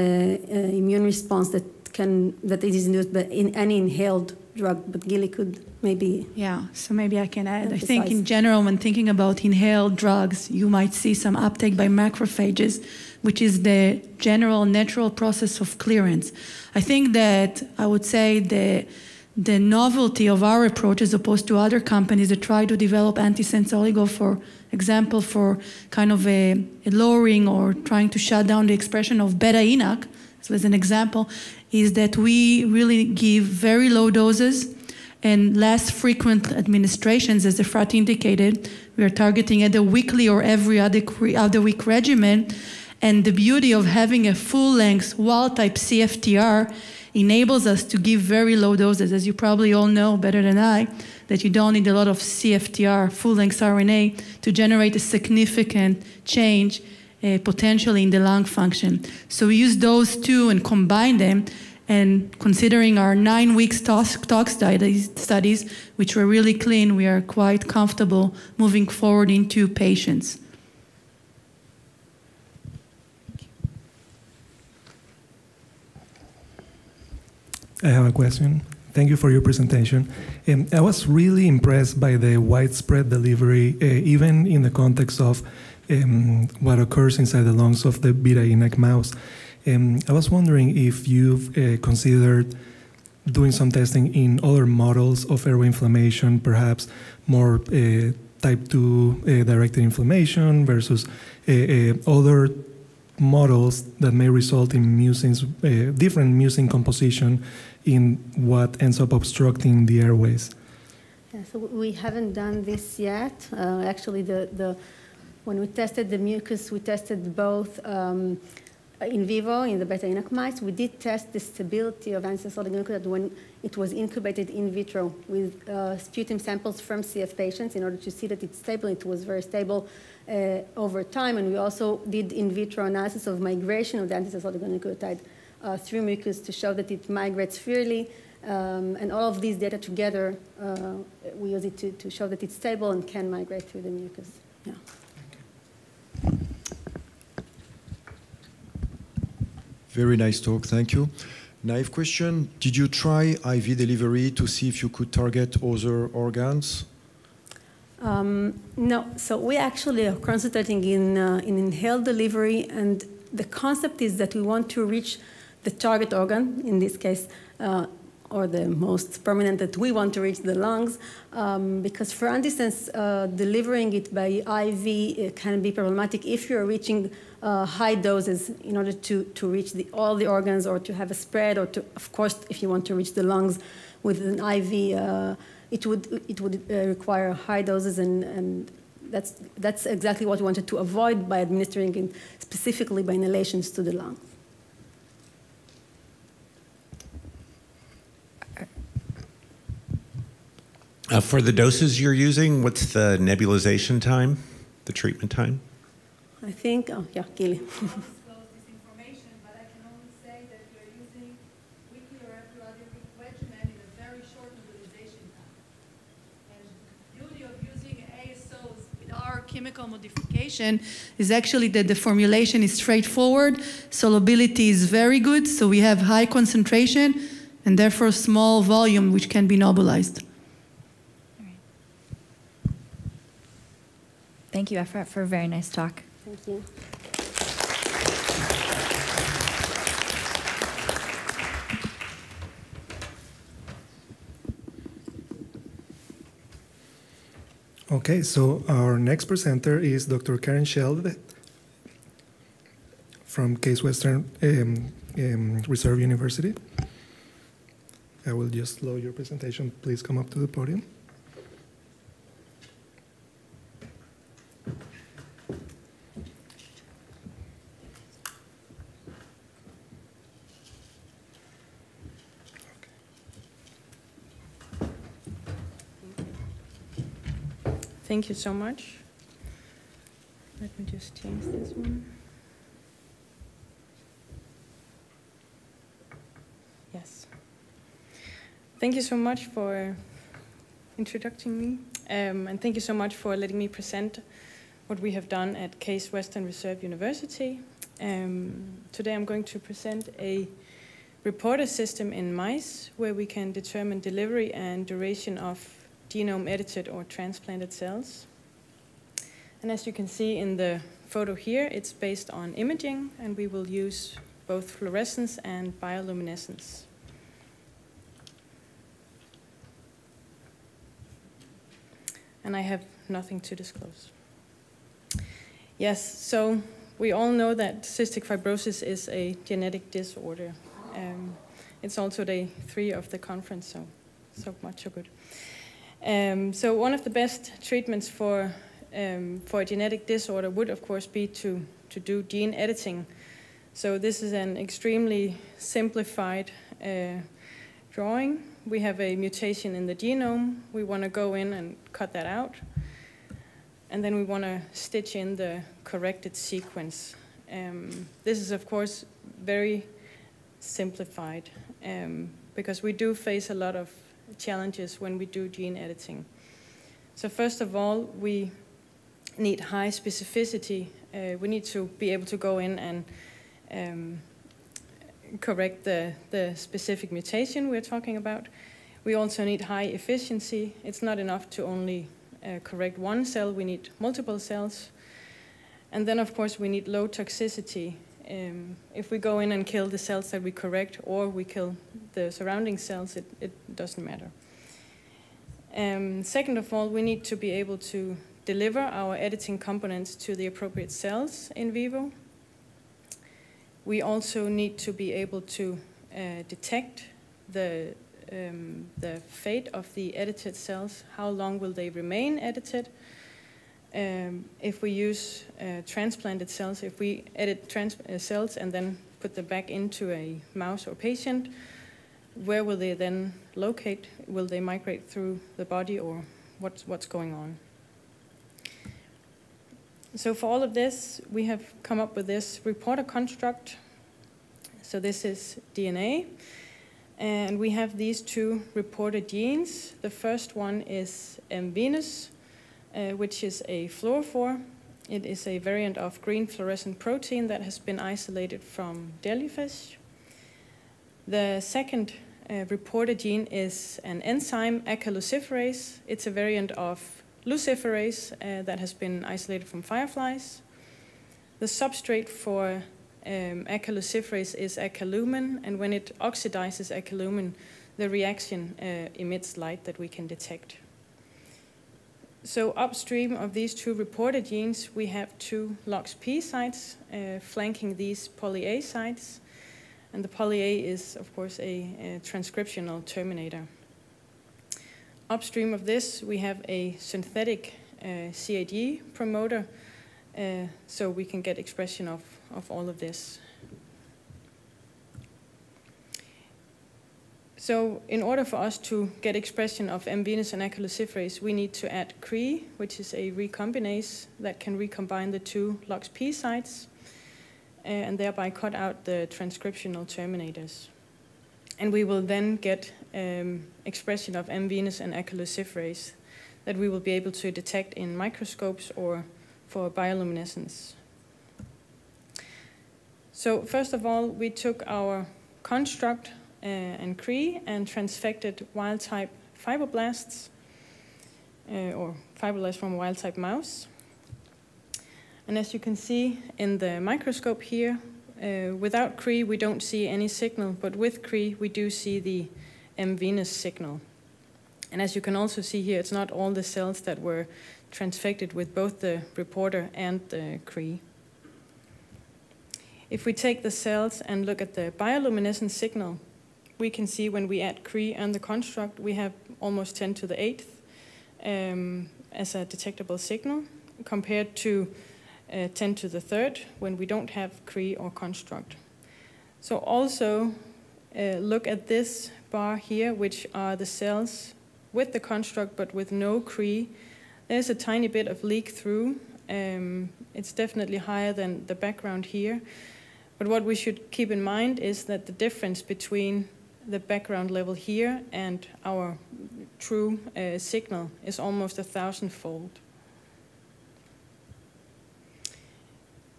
immune response that can that it is induced by in any inhaled drug. But Gilly could maybe Yeah, so maybe I can add. I think in general, when thinking about inhaled drugs, you might see some uptake by macrophages, which is the general natural process of clearance. I think that I would say the the novelty of our approach as opposed to other companies that try to develop antisense oligo for example for kind of a, a lowering or trying to shut down the expression of beta enoch so as an example is that we really give very low doses and less frequent administrations, as the Efrat indicated. We are targeting either weekly or every other, other week regimen. And the beauty of having a full length wild type CFTR enables us to give very low doses. As you probably all know better than I, that you don't need a lot of CFTR, full length RNA, to generate a significant change uh, potentially in the lung function. So we use those two and combine them. And considering our nine weeks tox, studies, which were really clean, we are quite comfortable moving forward into patients. I have a question. Thank you for your presentation. Um, I was really impressed by the widespread delivery, uh, even in the context of um, what occurs inside the lungs of the beta ENaC mouse. Um, I was wondering if you've uh, considered doing some testing in other models of airway inflammation, perhaps more uh, type 2 uh, directed inflammation versus uh, uh, other models that may result in mucins, uh, different mucin composition in what ends up obstructing the airways. Yeah, so we haven't done this yet. Uh, actually, the, the, when we tested the mucus, we tested both um, in vivo in the beta ENaC mice. We did test the stability of ancestral oligonucleotide when it was incubated in vitro with uh, sputum samples from CF patients in order to see that it's stable. It was very stable uh, over time. And we also did in vitro analysis of migration of the antisense oligonucleotide through mucus to show that it migrates freely. Um, and all of these data together, uh, we use it to, to show that it's stable and can migrate through the mucus. Yeah. Very nice talk, thank you. Naive question, did you try IV delivery to see if you could target other organs? Um, no, so we actually are concentrating in, uh, in inhaled delivery, and the concept is that we want to reach the target organ, in this case, uh, or the most prominent that we want to reach the lungs, um, because for instance, uh, delivering it by IV it can be problematic if you're reaching uh, high doses in order to, to reach the, all the organs or to have a spread, or to, of course, if you want to reach the lungs with an IV uh, it would, it would uh, require high doses, and, and that's, that's exactly what we wanted to avoid by administering it specifically by inhalations to the lung. Uh, for the doses you're using, what's the nebulization time, the treatment time? I think, oh yeah, Gilly. The beauty of using ASOs with our chemical modification is actually that the formulation is straightforward, solubility is very good, so we have high concentration and therefore small volume which can be nebulized. Thank you, Efrat, for a very nice talk. Thank you. Okay, so our next presenter is Dr. Karen Scheld from Case Western um, um, Reserve University. I will just slow your presentation. Please come up to the podium. Thank you so much. Let me just change this one. Yes. Thank you so much for introducing me, um, and thank you so much for letting me present what we have done at Case Western Reserve University. Um, today I'm going to present a reporter system in mice where we can determine delivery and duration of genome edited or transplanted cells. And as you can see in the photo here, it's based on imaging, and we will use both fluorescence and bioluminescence. And I have nothing to disclose. Yes, so we all know that cystic fibrosis is a genetic disorder. Um, it's also day three of the conference, so so much so good. Um, so one of the best treatments for, um, for a genetic disorder would, of course, be to, to do gene editing. So this is an extremely simplified uh, drawing. We have a mutation in the genome. We want to go in and cut that out. And then we want to stitch in the corrected sequence. Um, this is, of course, very simplified um, because we do face a lot of challenges when we do gene editing. So first of all, we need high specificity. Uh, we need to be able to go in and um, correct the, the specific mutation we're talking about. We also need high efficiency. It's not enough to only uh, correct one cell, we need multiple cells. And then, of course, we need low toxicity. Um, if we go in and kill the cells that we correct or we kill the surrounding cells, it, it doesn't matter. Um, second of all, we need to be able to deliver our editing components to the appropriate cells in vivo. We also need to be able to uh, detect the, um, the fate of the edited cells. How long will they remain edited? Um, if we use uh, transplanted cells, if we edit uh, cells and then put them back into a mouse or patient, where will they then locate? Will they migrate through the body or what's, what's going on? So for all of this, we have come up with this reporter construct. So this is DNA. And we have these two reporter genes. The first one is M. venus, uh, which is a fluorophore. It is a variant of green fluorescent protein that has been isolated from jellyfish. The second uh, reporter gene is an enzyme, acaluciferase. It's a variant of luciferase uh, that has been isolated from fireflies. The substrate for um, acaluciferase is acalumin, and when it oxidizes acalumin, the reaction uh, emits light that we can detect. So upstream of these two reporter genes, we have two LOXP sites uh, flanking these poly A sites. And the poly A is, of course, a, a, transcriptional terminator. Upstream of this, we have a synthetic uh, CAG promoter, uh, so we can get expression of, of all of this. So in order for us to get expression of M. venus and acaluciferase, we need to add Cre, which is a recombinase that can recombine the two LOXP sites and thereby cut out the transcriptional terminators. And we will then get um, expression of M. venus and acaluciferase that we will be able to detect in microscopes or for bioluminescence. So first of all, we took our construct and Cre and transfected wild-type fibroblasts uh, or fibroblasts from wild-type mouse. And as you can see in the microscope here, uh, without Cre we don't see any signal, but with Cre we do see the M. signal. And as you can also see here, it's not all the cells that were transfected with both the reporter and the Cre. If we take the cells and look at the bioluminescent signal, we can see when we add Cre and the construct, we have almost 10 to the 8th um, as a detectable signal compared to uh, 10 to the 3rd when we don't have Cre or construct. So also uh, look at this bar here, which are the cells with the construct but with no Cre. There's a tiny bit of leak through. Um, it's definitely higher than the background here. But what we should keep in mind is that the difference between the background level here and our true uh, signal is almost a thousandfold.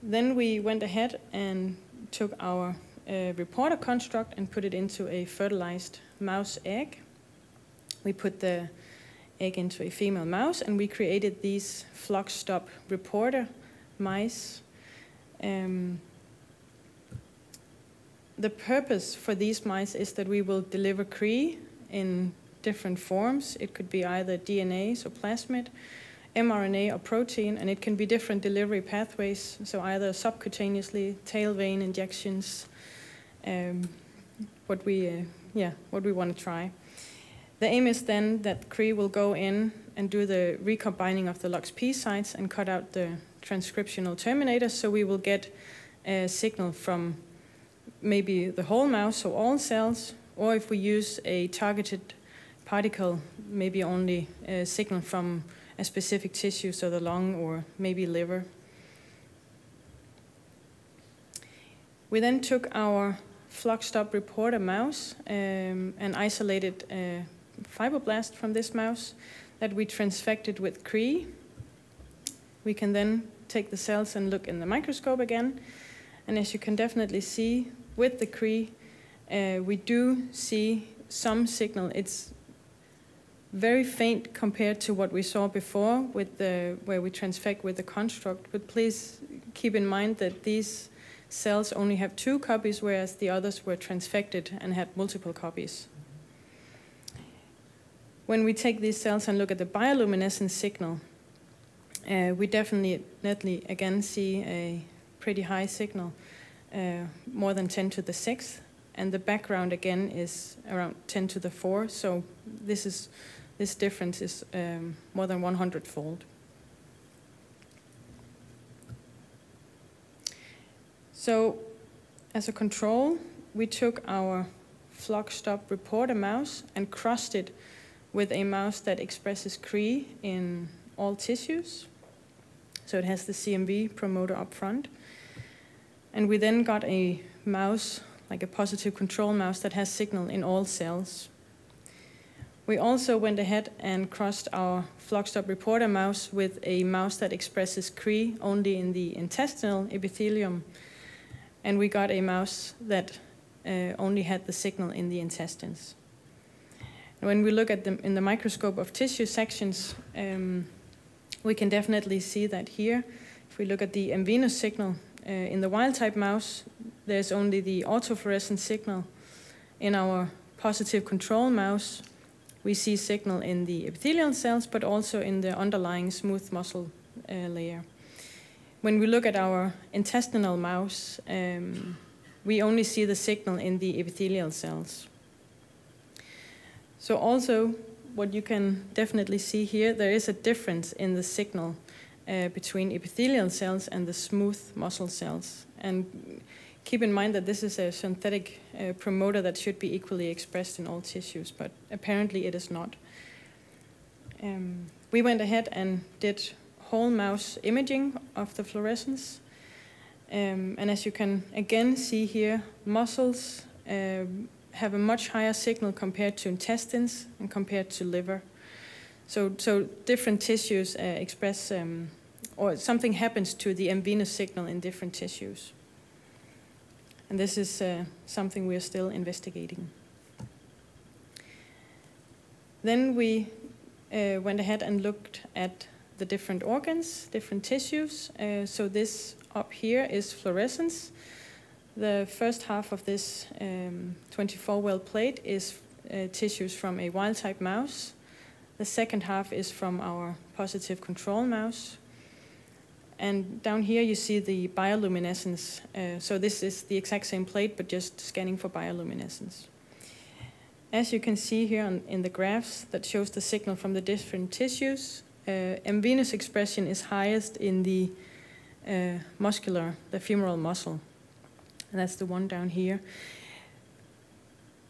Then we went ahead and took our uh, reporter construct and put it into a fertilized mouse egg. We put the egg into a female mouse and we created these flock stop reporter mice. Um, the purpose for these mice is that we will deliver Cre in different forms. It could be either DNA, so plasmid, mRNA, or protein, and it can be different delivery pathways, so either subcutaneously, tail vein injections, um, what we, uh, yeah, what we want to try. The aim is then that Cre will go in and do the recombining of the LOXP sites and cut out the transcriptional terminators, so we will get a signal from maybe the whole mouse, so all cells, or if we use a targeted particle, maybe only a signal from a specific tissue, so the lung or maybe liver. We then took our flock stop reporter mouse um, and isolated a fibroblast from this mouse that we transfected with Cre. We can then take the cells and look in the microscope again. And as you can definitely see, with the Cre, uh, we do see some signal. It's very faint compared to what we saw before with the where we transfect with the construct. But please keep in mind that these cells only have two copies, whereas the others were transfected and had multiple copies. When we take these cells and look at the bioluminescence signal, uh, we definitely again see a pretty high signal, uh, more than 10 to the sixth, and the background again is around 10 to the 4, so this, is, this difference is um, more than 100 fold. So as a control, we took our flock stop reporter mouse and crossed it with a mouse that expresses Cree in all tissues. So it has the CMV promoter up front. And we then got a mouse, like a positive control mouse, that has signal in all cells. We also went ahead and crossed our flockstop reporter mouse with a mouse that expresses Cree only in the intestinal epithelium. And we got a mouse that uh, only had the signal in the intestines. And when we look at them in the microscope of tissue sections, um, we can definitely see that here. If we look at the M. venus signal uh, in the wild type mouse, there's only the autofluorescent signal. In our positive control mouse, we see signal in the epithelial cells, but also in the underlying smooth muscle uh, layer. When we look at our intestinal mouse, um, we only see the signal in the epithelial cells. So also, what you can definitely see here, there is a difference in the signal uh, between epithelial cells and the smooth muscle cells. And keep in mind that this is a synthetic uh, promoter that should be equally expressed in all tissues, but apparently it is not. Um, we went ahead and did whole mouse imaging of the fluorescence. Um, and as you can again see here, muscles uh, have a much higher signal compared to intestines and compared to liver. So, so different tissues uh, express, um, or something happens to the M. venus signal in different tissues. And this is uh, something we are still investigating. Then we uh, went ahead and looked at the different organs, different tissues. Uh, so this up here is fluorescence. The first half of this 24-well um, plate is uh, tissues from a wild-type mouse. The second half is from our positive control mouse. And down here you see the bioluminescence. Uh, so this is the exact same plate, but just scanning for bioluminescence. As you can see here on, in the graphs that shows the signal from the different tissues, uh, M. venus expression is highest in the uh, muscular, the femoral muscle. And that's the one down here.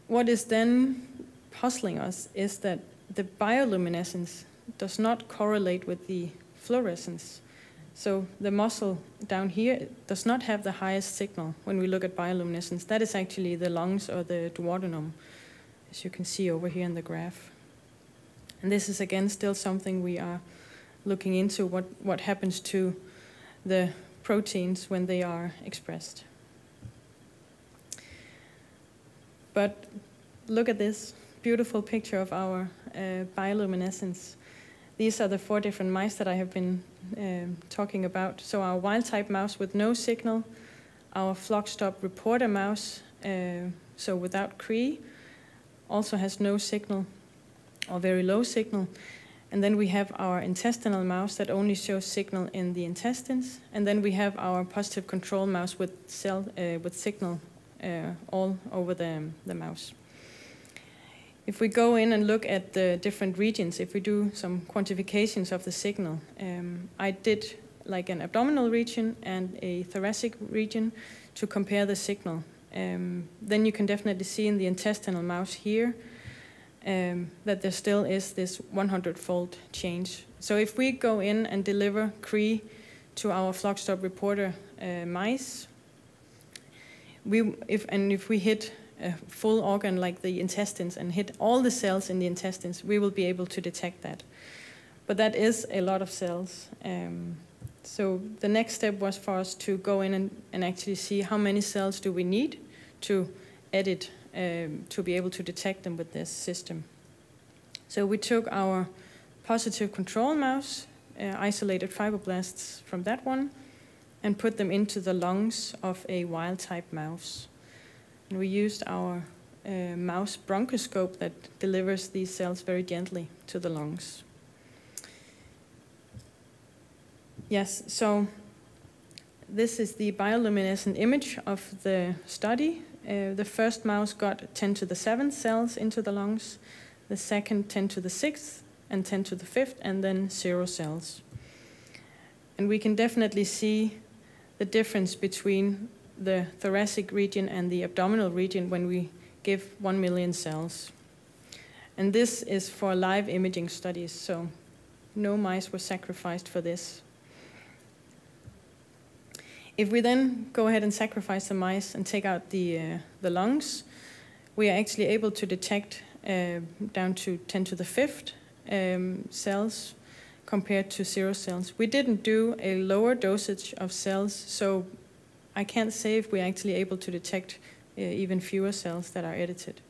What is then puzzling us is that the bioluminescence does not correlate with the fluorescence. So the muscle down here does not have the highest signal when we look at bioluminescence. That is actually the lungs or the duodenum, as you can see over here in the graph. And this is again still something we are looking into, what, what happens to the proteins when they are expressed. But look at this beautiful picture of our uh, bioluminescence. These are the four different mice that I have been um, talking about. So our wild-type mouse with no signal, our flock-stop reporter mouse, uh, so without Cree, also has no signal or very low signal. And then we have our intestinal mouse that only shows signal in the intestines. And then we have our positive control mouse with, cell, uh, with signal uh, all over the, the mouse. If we go in and look at the different regions, if we do some quantifications of the signal, um, I did like an abdominal region and a thoracic region to compare the signal. Um, then you can definitely see in the intestinal mouse here um, that there still is this 100-fold change. So if we go in and deliver Cree to our flockstop reporter uh, mice, we if and if we hit a full organ like the intestines and hit all the cells in the intestines, we will be able to detect that. But that is a lot of cells. Um, so the next step was for us to go in and, and actually see how many cells do we need to edit um, to be able to detect them with this system. So we took our positive control mouse, uh, isolated fibroblasts from that one, and put them into the lungs of a wild type mouse. And we used our uh, mouse bronchoscope that delivers these cells very gently to the lungs. Yes, so this is the bioluminescent image of the study. Uh, the first mouse got 10 to the 7th cells into the lungs, the second 10 to the 6th, and 10 to the 5th, and then zero cells. And we can definitely see the difference between the thoracic region and the abdominal region when we give 1 million cells. And this is for live imaging studies, so no mice were sacrificed for this. If we then go ahead and sacrifice the mice and take out the, uh, the lungs, we are actually able to detect uh, down to 10 to the fifth um, cells compared to zero cells. We didn't do a lower dosage of cells, so I can't say if we're actually able to detect uh, even fewer cells that are edited.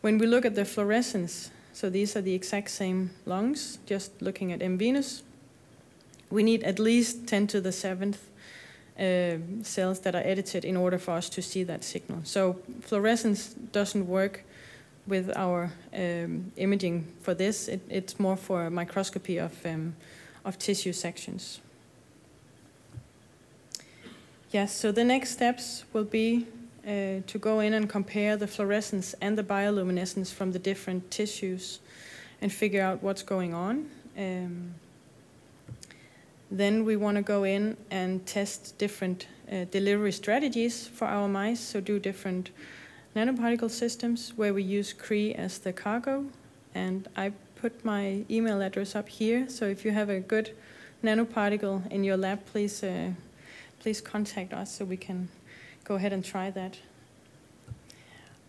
When we look at the fluorescence, so these are the exact same lungs, just looking at M. venus, we need at least 10 to the seventh uh, cells that are edited in order for us to see that signal. So fluorescence doesn't work with our um, imaging for this. It, it's more for microscopy of, um, of tissue sections. Yes, so the next steps will be uh, to go in and compare the fluorescence and the bioluminescence from the different tissues and figure out what's going on. Um, then we want to go in and test different uh, delivery strategies for our mice, so do different nanoparticle systems where we use Cree as the cargo. And I put my email address up here, so if you have a good nanoparticle in your lab, please, uh, please contact us so we can go ahead and try that.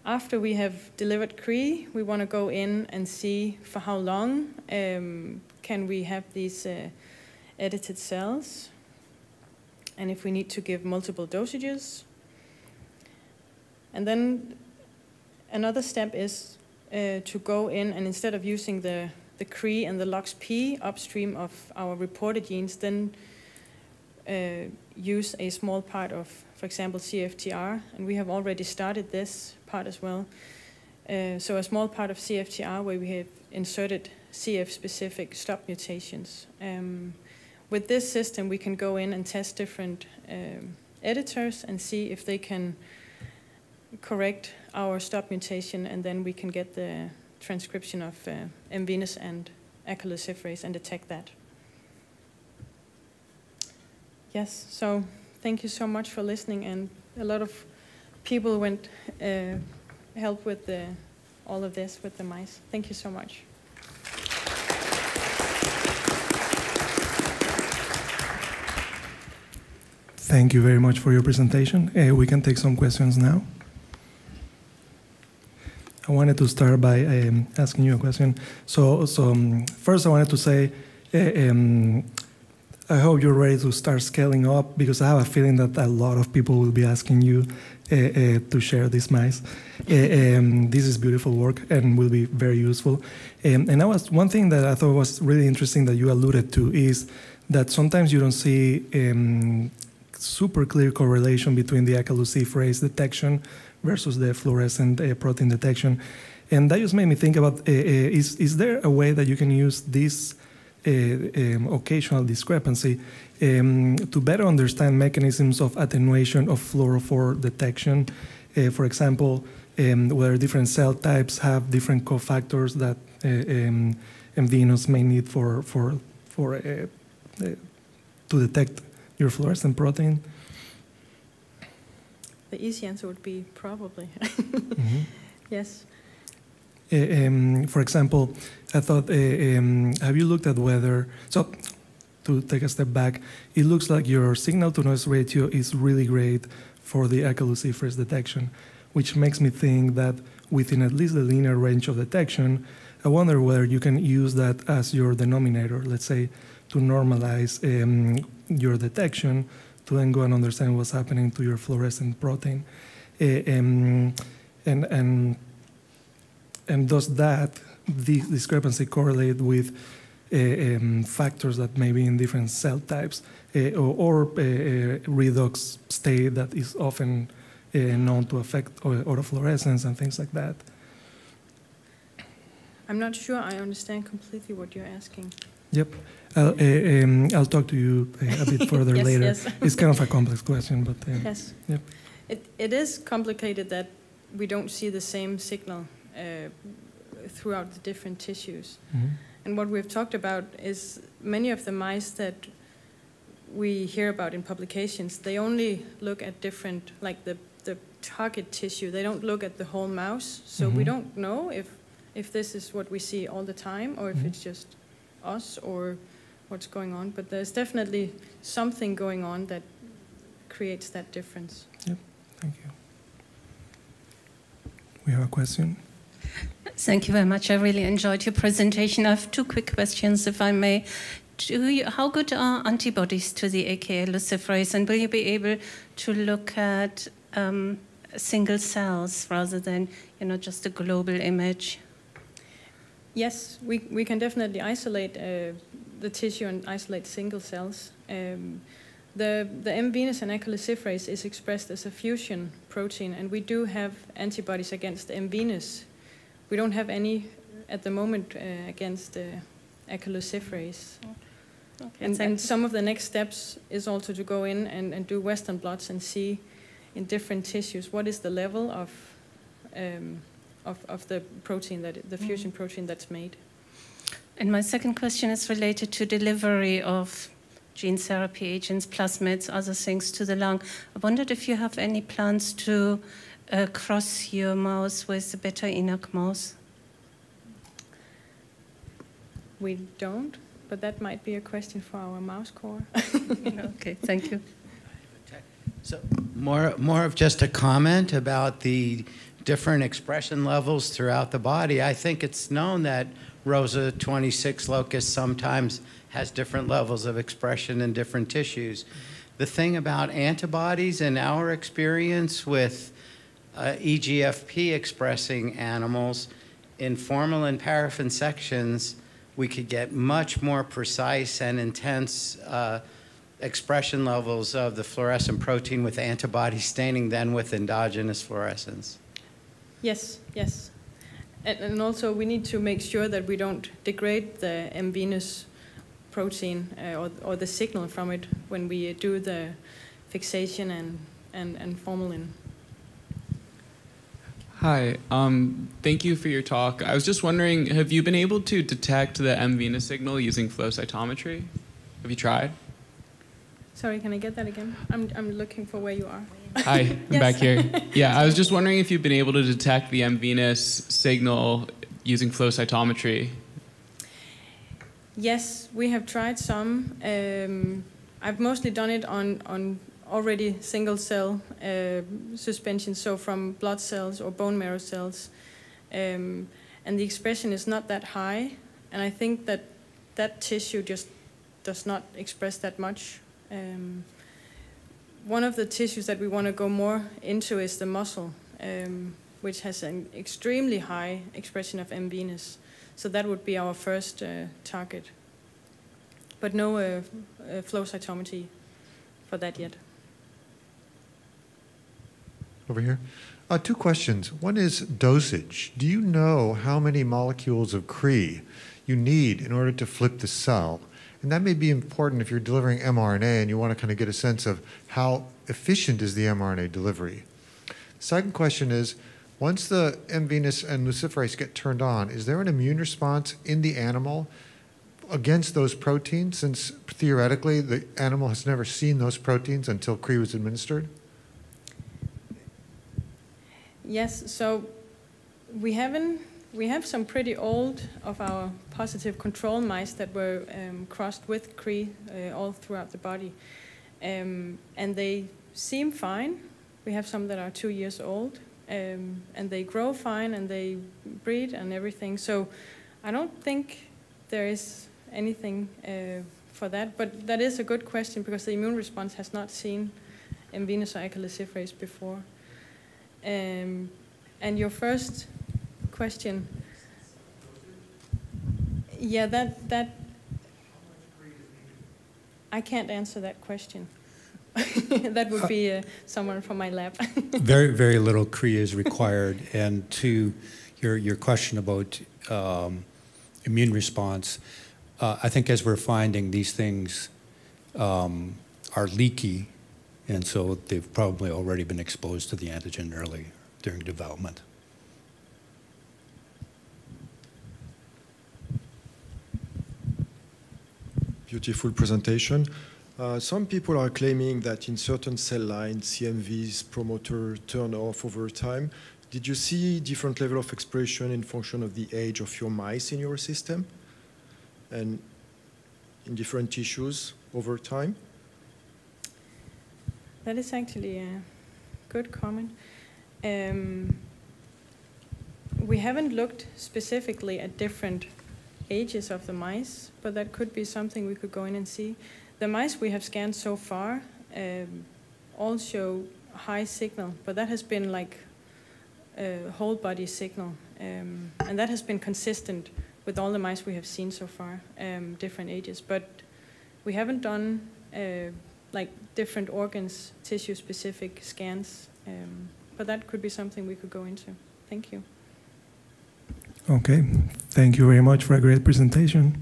After we have delivered Cree, we want to go in and see for how long um, can we have these uh, edited cells, and if we need to give multiple dosages. And then another step is uh, to go in and instead of using the, the Cree and the LOXP upstream of our reported genes, then uh, use a small part of, for example, CFTR. And we have already started this part as well. Uh, so a small part of CFTR where we have inserted CF-specific stop mutations. Um, with this system, we can go in and test different um, editors and see if they can correct our stop mutation, and then we can get the transcription of uh, M. venus and acyluciferase and detect that. Yes, so thank you so much for listening, and a lot of people went uh, help with the, all of this with the mice. Thank you so much. Thank you very much for your presentation. Uh, we can take some questions now. I wanted to start by um, asking you a question. So, so um, first, I wanted to say, uh, um, I hope you're ready to start scaling up because I have a feeling that a lot of people will be asking you uh, uh, to share these mice. Uh, um, this is beautiful work and will be very useful. Um, and I was one thing that I thought was really interesting that you alluded to is that sometimes you don't see um, super clear correlation between the acyluciferase detection versus the fluorescent uh, protein detection. And that just made me think about, is, is there a way that you can use this um, occasional discrepancy um, to better understand mechanisms of attenuation of fluorophore detection? Uh, for example, um, whether different cell types have different cofactors that uh, um, may need for, for, for to detect your fluorescent protein? The easy answer would be probably. *laughs* mm-hmm. Yes. Um, for example, I thought, um, have you looked at whether, so to take a step back, it looks like your signal to noise ratio is really great for the acyluciferase detection, which makes me think that within at least the linear range of detection, I wonder whether you can use that as your denominator, let's say, to normalize um, your detection to then go and understand what's happening to your fluorescent protein. Uh, um, and, and, and does that, the discrepancy correlate with um, factors that may be in different cell types uh, or, or uh, redox state that is often known to affect autofluorescence and things like that. I'm not sure I understand completely what you're asking. Yep. I'll, uh, um, I'll talk to you uh, a bit *laughs* further yes, later. Yes. it's kind of a complex question, but uh, yes. Yep. It, it is complicated that we don't see the same signal uh, throughout the different tissues. Mm -hmm. And what we've talked about is many of the mice that we hear about in publications, they only look at different, like the, the target tissue. They don't look at the whole mouse. So mm -hmm. we Mm-hmm. don't know if, if this is what we see all the time or if mm -hmm. it's just us or what's going on. But there's definitely something going on that creates that difference. Yep, thank you. We have a question. Thank you very much. I really enjoyed your presentation. I have two quick questions, if I may. You, how good are antibodies to the AKA luciferase, and will you be able to look at um, single cells rather than, you know, just a global image? Yes, we, we can definitely isolate uh, the tissue and isolate single cells. Um, the, the M. venus and acalyciferase is expressed as a fusion protein, and we do have antibodies against M. venus. We don't have any at the moment uh, against uh, acalyciferase. Okay, and, and some of the next steps is also to go in and, and do Western blots and see in different tissues what is the level of, um, of, of the protein, that the fusion protein that's made. And my second question is related to delivery of gene therapy agents, plasmids, other things to the lung. I wondered if you have any plans to uh, cross your mouse with the beta ENaC mouse. We don't, but that might be a question for our mouse core. *laughs* *laughs* okay, thank you. So more, more of just a comment about the different expression levels throughout the body. I think it's known that ROSA 26 locus sometimes has different levels of expression in different tissues. The thing about antibodies in our experience with uh, EGFP expressing animals, in formalin paraffin sections, we could get much more precise and intense uh, expression levels of the fluorescent protein with antibody staining than with endogenous fluorescence. Yes, yes. And, and also we need to make sure that we don't degrade the M. venus protein uh, or, or the signal from it when we do the fixation and, and, and formalin. Hi, um, thank you for your talk. I was just wondering, have you been able to detect the M. venus signal using flow cytometry? Have you tried? Sorry, can I get that again? I'm, I'm looking for where you are. Hi, *laughs* I'm Yes. back here. *laughs* Yeah, I was just wondering if you've been able to detect the M. venus signal using flow cytometry. Yes, we have tried some. Um, I've mostly done it on, on already single cell uh, suspension, so from blood cells or bone marrow cells. Um, and the expression is not that high, and I think that that tissue just does not express that much. Um, one of the tissues that we want to go more into is the muscle, um, which has an extremely high expression of M. venus. So that would be our first uh, target. But no uh, uh, flow cytometry for that yet. Over here. Uh, two questions. One is dosage. Do you know how many molecules of Cre you need in order to flip the cell? And that may be important if you're delivering mRNA and you want to kind of get a sense of how efficient is the mRNA delivery. Second question is, once the M. venus and luciferase get turned on, is there an immune response in the animal against those proteins, since theoretically the animal has never seen those proteins until Cre was administered? Yes, so we haven't. We have some pretty old of our positive control mice that were um, crossed with Cree uh, all throughout the body, um, and they seem fine. We have some that are two years old, um, and they grow fine and they breed and everything. So I don't think there is anything uh, for that. But that is a good question because the immune response has not seen M. venus or before. Um, and your first question, yeah, that that I can't answer that question. *laughs* that would be uh, someone from my lab. *laughs* very, very little Cree is required. and to your, your question about um, immune response, uh, I think as we're finding these things um, are leaky, and so they've probably already been exposed to the antigen early during development. Beautiful presentation. Uh, some people are claiming that in certain cell lines, CMV's promoter turn off over time. Did you see different level of expression in function of the age of your mice in your system? And in different tissues over time? That is actually a good comment. Um, we haven't looked specifically at different ages of the mice, but that could be something we could go in and see. The mice we have scanned so far um, all show high signal, but that has been like a whole body signal, um, and that has been consistent with all the mice we have seen so far, um, different ages. But we haven't done uh, like different organs, tissue-specific scans, um, but that could be something we could go into. Thank you. Okay, thank you very much for a great presentation.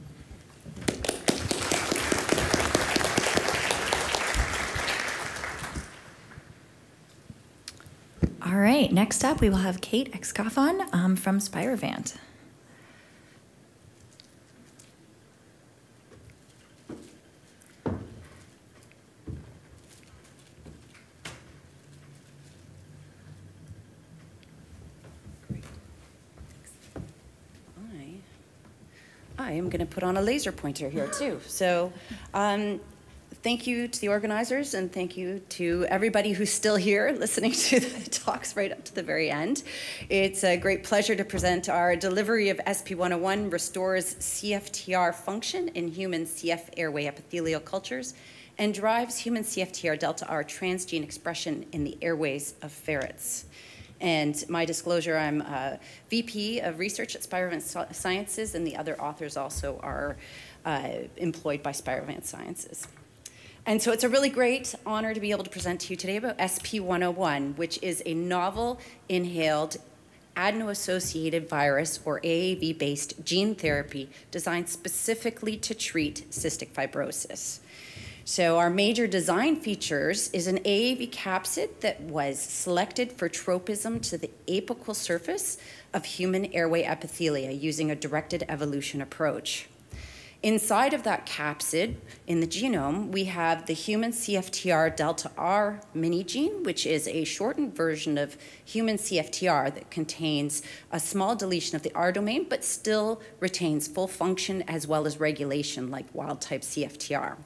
All right, next up we will have Kate Excoffon um, from Spirovant. I am going to put on a laser pointer here too. So um, thank you to the organizers and thank you to everybody who's still here *laughs* listening to the talks right up to the very end. It's a great pleasure to present our delivery of SP101 restores CFTR function in human CF airway epithelial cultures and drives human CFTR delta R transgene expression in the airways of ferrets. And my disclosure, I'm VP of Research at Spirovant Sciences, and the other authors also are uh, employed by Spirovant Sciences. And so it's a really great honor to be able to present to you today about SP101, which is a novel inhaled adeno-associated virus or AAV-based gene therapy designed specifically to treat cystic fibrosis. So our major design features is an AAV capsid that was selected for tropism to the apical surface of human airway epithelia using a directed evolution approach. Inside of that capsid, in the genome, we have the human CFTR delta R mini gene, which is a shortened version of human CFTR that contains a small deletion of the R domain, but still retains full function as well as regulation like wild type CFTR.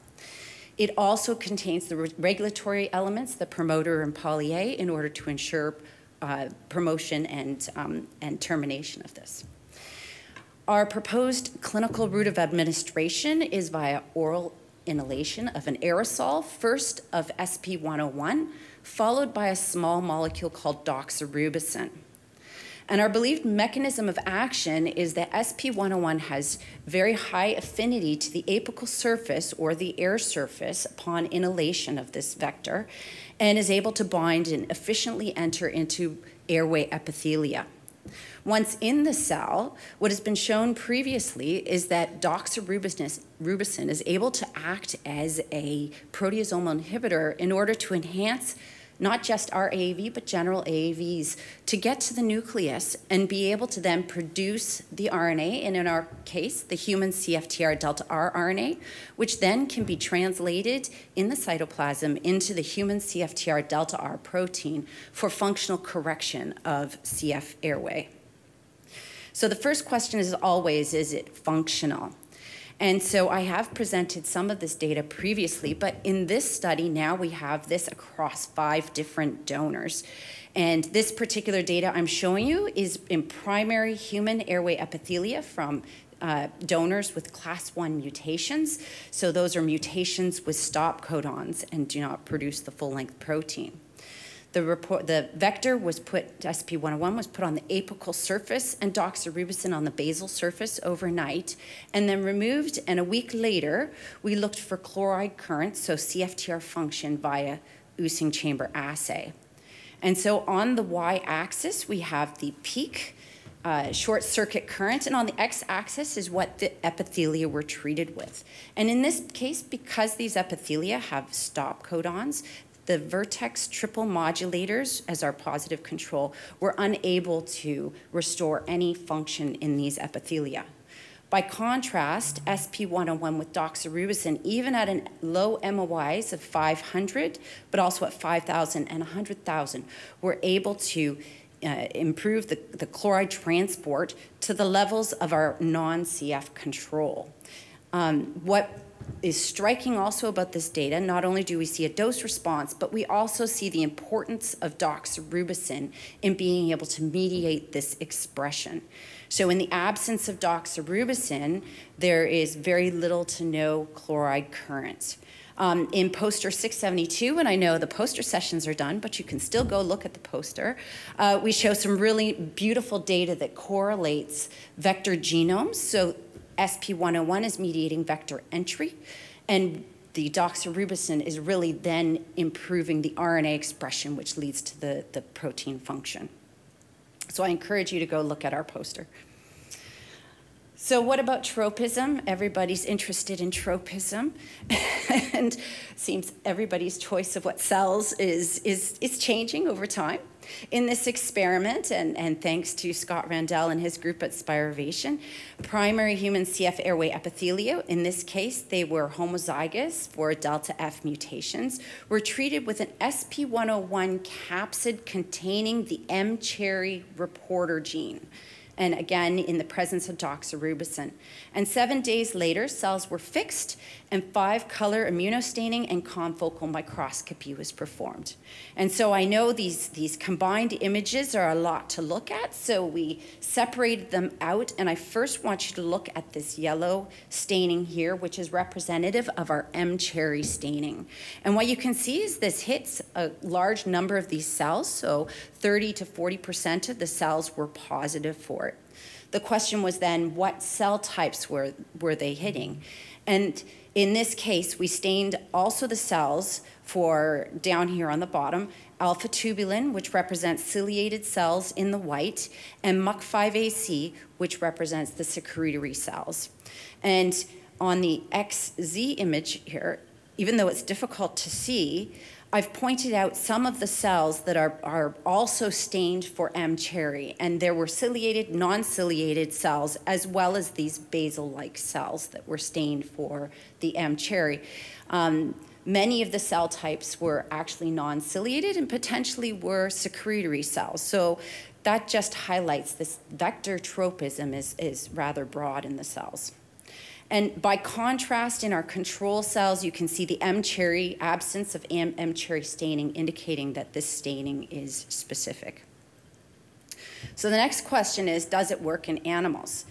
It also contains the re regulatory elements, the promoter and poly-A, in order to ensure uh, promotion and, um, and termination of this. Our proposed clinical route of administration is via oral inhalation of an aerosol, first of SP101, followed by a small molecule called doxorubicin. And our believed mechanism of action is that SP101 has very high affinity to the apical surface or the air surface upon inhalation of this vector and is able to bind and efficiently enter into airway epithelia. Once in the cell, what has been shown previously is that doxorubicin is able to act as a proteasomal inhibitor in order to enhance not just our AAV, but general AAVs, to get to the nucleus and be able to then produce the RNA, and in our case, the human CFTR delta R RNA, which then can be translated in the cytoplasm into the human CFTR delta R protein for functional correction of CF airway. So the first question is always, is it functional? And so I have presented some of this data previously, but in this study now we have this across five different donors. And this particular data I'm showing you is in primary human airway epithelia from uh, donors with class 1 mutations. So those are mutations with stop codons and do not produce the full length protein. The, report, the vector was put, SP101 was put on the apical surface and doxorubicin on the basal surface overnight, and then removed. And a week later, we looked for chloride currents, so CFTR function via Ising chamber assay. And so on the y-axis, we have the peak uh, short circuit current, and on the x-axis is what the epithelia were treated with. And in this case, because these epithelia have stop codons, the Vertex triple modulators as our positive control were unable to restore any function in these epithelia. By contrast, SP101 with doxorubicin, even at a low MOIs of 500, but also at 5,000 and 100,000, were able to uh, improve the, the chloride transport to the levels of our non-CF control. Um, what is striking also about this data, not only do we see a dose response, but we also see the importance of doxorubicin in being able to mediate this expression. So in the absence of doxorubicin, there is very little to no chloride currents. Um, in poster 672, and I know the poster sessions are done, but you can still go look at the poster, uh, we show some really beautiful data that correlates vector genomes. So SP101 is mediating vector entry, and the doxorubicin is really then improving the RNA expression, which leads to the, the protein function. So I encourage you to go look at our poster. So what about tropism? Everybody's interested in tropism. *laughs* and seems everybody's choice of what cells is, is, is changing over time. In this experiment, and, and thanks to Scott Randell and his group at Spirivation, primary human CF airway epithelium, in this case, they were homozygous for delta F mutations, were treated with an SP101 capsid containing the M-cherry reporter gene and again in the presence of doxorubicin. And seven days later, cells were fixed and five color immunostaining and confocal microscopy was performed. And so I know these, these combined images are a lot to look at, so we separated them out, and I first want you to look at this yellow staining here, which is representative of our M-cherry staining. And what you can see is this hits a large number of these cells, so 30 to 40% of the cells were positive for it. The question was then, what cell types were, were they hitting? And in this case, we stained also the cells for down here on the bottom, alpha tubulin, which represents ciliated cells in the white, and MUC5AC, which represents the secretory cells. And on the XZ image here, even though it's difficult to see, I've pointed out some of the cells that are, are also stained for M. cherry, and there were ciliated, non-ciliated cells, as well as these basal-like cells that were stained for the M. cherry. Um, many of the cell types were actually non-ciliated and potentially were secretory cells. So that just highlights this vector tropism is, is rather broad in the cells. And by contrast, in our control cells, you can see the M-cherry, absence of M-cherry staining, indicating that this staining is specific. So the next question is, does it work in animals?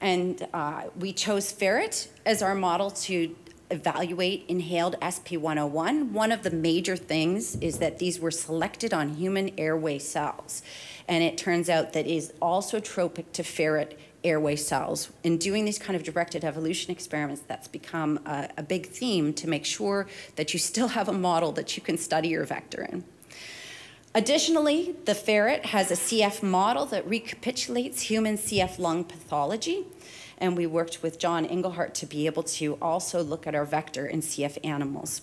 And uh, we chose ferret as our model to evaluate inhaled SP101. One of the major things is that these were selected on human airway cells. And it turns out that it is also tropic to ferret airway cells. In doing these kind of directed evolution experiments, that's become a, a, big theme to make sure that you still have a model that you can study your vector in. Additionally, the ferret has a CF model that recapitulates human CF lung pathology. And we worked with John Engelhardt to be able to also look at our vector in CF animals.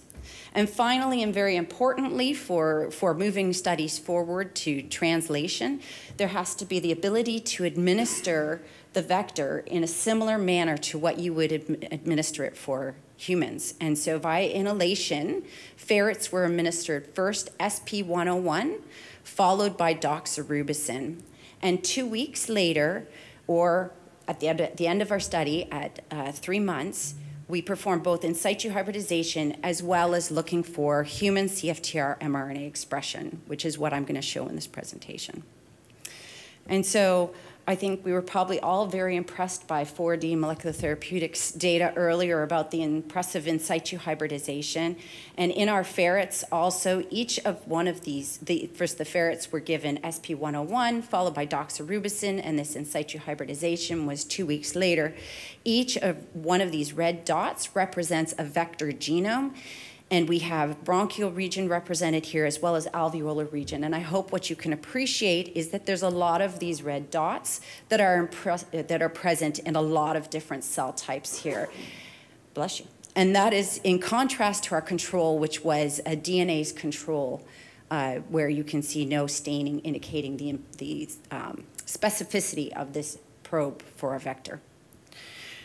And finally, and very importantly for, for moving studies forward to translation, there has to be the ability to administer the vector in a similar manner to what you would administer it for humans. And so via inhalation, ferrets were administered first SP101, followed by doxorubicin. And two weeks later, or at the end, at the end of our study at uh, three months, we performed both in situ hybridization as well as looking for human CFTR mRNA expression, which is what I'm going to show in this presentation. And so I think we were probably all very impressed by 4D molecular therapeutics data earlier about the impressive in situ hybridization. And in our ferrets, also, each of one of these, the, first the ferrets were given SP101, followed by doxorubicin, and this in situ hybridization was two weeks later. Each of one of these red dots represents a vector genome. And we have bronchial region represented here as well as alveolar region. And I hope what you can appreciate is that there's a lot of these red dots that are, that are present in a lot of different cell types here. Bless you. And that is in contrast to our control, which was a DNA's control, uh, where you can see no staining indicating the, the um, specificity of this probe for a vector.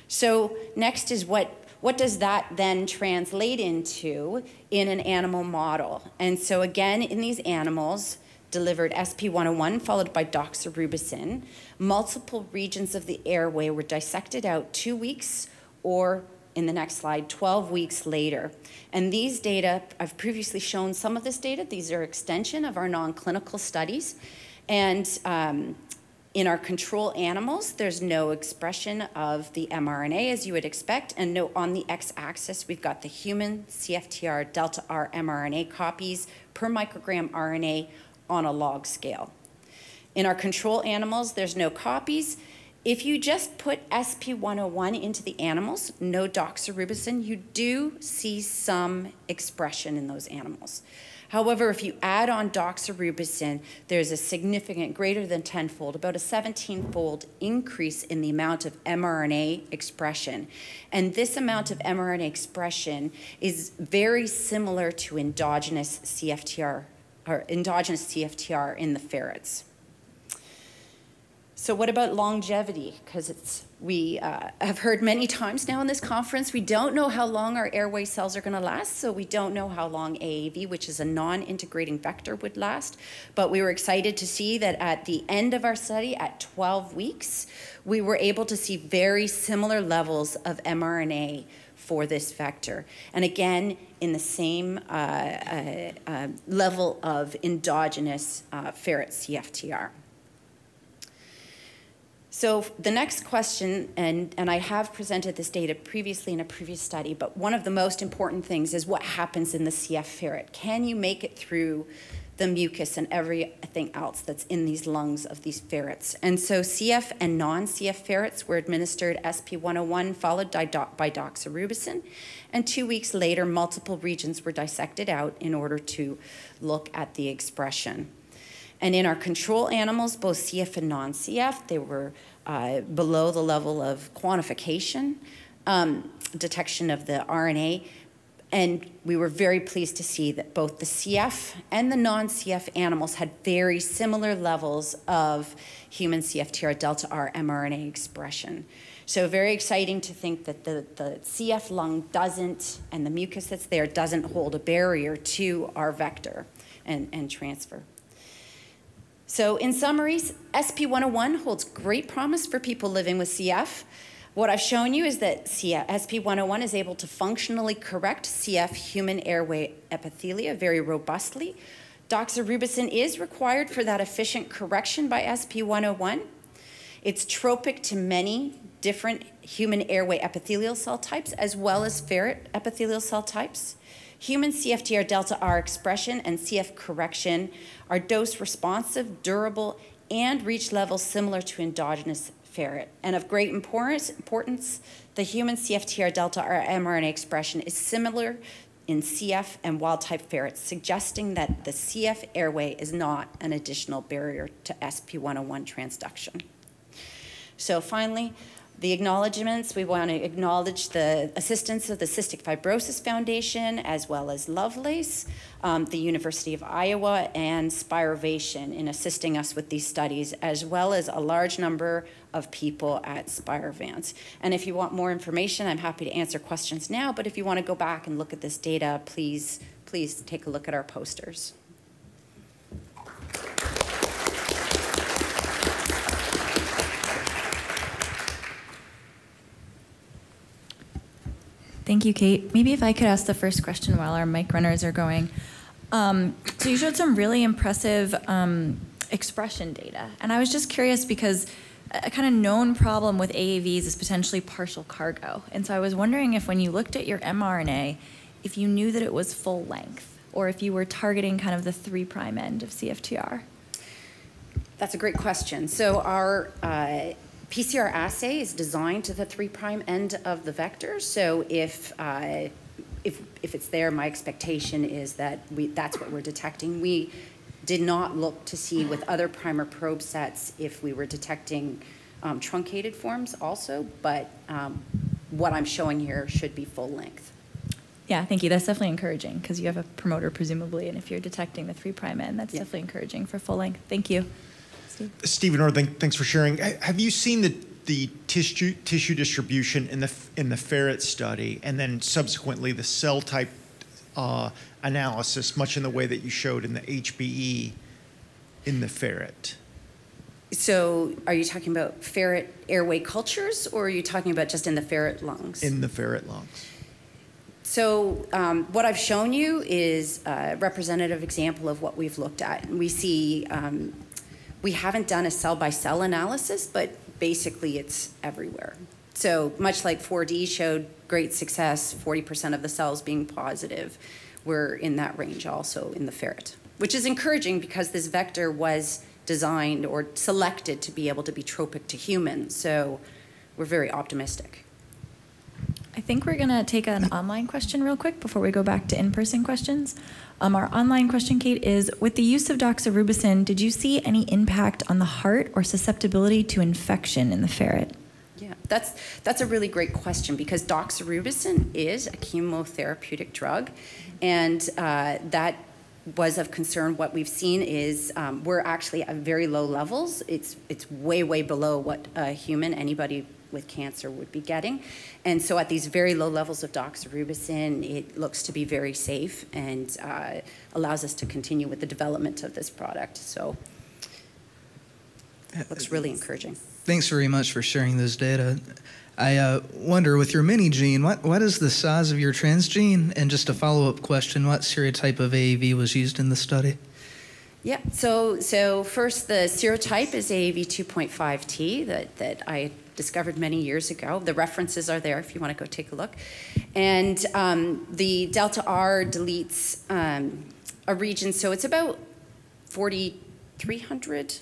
So next is what what does that then translate into in an animal model? And so again, in these animals, delivered SP101 followed by doxorubicin, multiple regions of the airway were dissected out two weeks or in the next slide, 12 weeks later. And these data, I've previously shown some of this data. These are extension of our non-clinical studies. And um, in our control animals, there's no expression of the mRNA as you would expect, and no, on the x-axis, we've got the human CFTR delta R mRNA copies per microgram RNA on a log scale. In our control animals, there's no copies. If you just put SP101 into the animals, no doxorubicin, you do see some expression in those animals. However, if you add on doxorubicin, there's a significant, greater than tenfold, about a 17-fold increase in the amount of mRNA expression. And this amount of mRNA expression is very similar to endogenous CFTR, or endogenous CFTR in the ferrets. So what about longevity? Because it's we uh, have heard many times now in this conference, we don't know how long our airway cells are going to last, so we don't know how long AAV, which is a non-integrating vector, would last. But we were excited to see that at the end of our study, at 12 weeks, we were able to see very similar levels of mRNA for this vector. And again, in the same uh, uh, uh level of endogenous uh, ferret CFTR. So the next question, and, and I have presented this data previously in a previous study, but one of the most important things is what happens in the CF ferret. Can you make it through the mucus and everything else that's in these lungs of these ferrets? And so CF and non-CF ferrets were administered SP101 followed by, by doxorubicin, and two weeks later, multiple regions were dissected out in order to look at the expression. And in our control animals, both CF and non-CF, they were uh, below the level of quantification, um, detection of the RNA. And we were very pleased to see that both the CF and the non-CF animals had very similar levels of human CFTR delta R mRNA expression. So very exciting to think that the, the CF lung doesn't, and the mucus that's there doesn't hold a barrier to our vector and, and transfer. So in summary, SP101 holds great promise for people living with CF. What I've shown you is that CF, SP101 is able to functionally correct CF human airway epithelia very robustly. Doxorubicin is required for that efficient correction by SP101. It's tropic to many different human airway epithelial cell types as well as ferret epithelial cell types. Human CFTR delta R expression and CF correction are dose responsive, durable, and reach levels similar to endogenous ferret. And of great importance, the human CFTR delta R mRNA expression is similar in CF and wild type ferrets, suggesting that the CF airway is not an additional barrier to SP101 transduction. So finally, the acknowledgements, we want to acknowledge the assistance of the Cystic Fibrosis Foundation as well as Lovelace, um, the University of Iowa, and Spirovation in assisting us with these studies, as well as a large number of people at Spirovance. And if you want more information, I'm happy to answer questions now, but if you want to go back and look at this data, please, please take a look at our posters. Thank you, Kate. Maybe if I could ask the first question while our mic runners are going. Um, so you showed some really impressive um, expression data, and I was just curious because a kind of known problem with AAVs is potentially partial cargo. And so I was wondering if when you looked at your mRNA, if you knew that it was full length, or if you were targeting kind of the three prime end of CFTR. That's a great question. So our uh, PCR assay is designed to the three prime end of the vector. So if uh, if if it's there, my expectation is that we that's what we're detecting. We did not look to see with other primer probe sets if we were detecting um, truncated forms also, but um, what I'm showing here should be full length. Yeah, thank you. That's definitely encouraging because you have a promoter presumably, and if you're detecting the three prime end, that's Yeah. definitely encouraging for full length. Thank you. Stephen Orr, thank- thanks for sharing. Have you seen the, the tissue, tissue distribution in the, in the ferret study and then subsequently the cell type uh, analysis, much in the way that you showed in the HBE in the ferret? So are you talking about ferret airway cultures or are you talking about just in the ferret lungs? In the ferret lungs. So um, what I've shown you is a representative example of what we've looked at. We see, um, we haven't done a cell-by-cell analysis, but basically it's everywhere. So much like 4D showed great success, 40% of the cells being positive, we're in that range also in the ferret, which is encouraging because this vector was designed or selected to be able to be tropic to humans. So we're very optimistic. I think we're going to take an online question real quick before we go back to in-person questions. Um, our online question, Kate, is with the use of doxorubicin, did you see any impact on the heart or susceptibility to infection in the ferret? Yeah, that's that's a really great question because doxorubicin is a chemotherapeutic drug, and uh, that was of concern. What we've seen is um, we're actually at very low levels. It's it's way way below what a human anybody with cancer would be getting, and so at these very low levels of doxorubicin, it looks to be very safe and uh, allows us to continue with the development of this product. So. It looks really encouraging. Thanks very much for sharing those data. I uh, wonder, with your mini gene, what, what is the size of your transgene? And just a follow up question what serotype of AAV was used in the study? Yeah, so so first the serotype is AAV 2.5T that, that I discovered many years ago. The references are there if you want to go take a look. And um, the delta R deletes um, a region, so it's about 4,300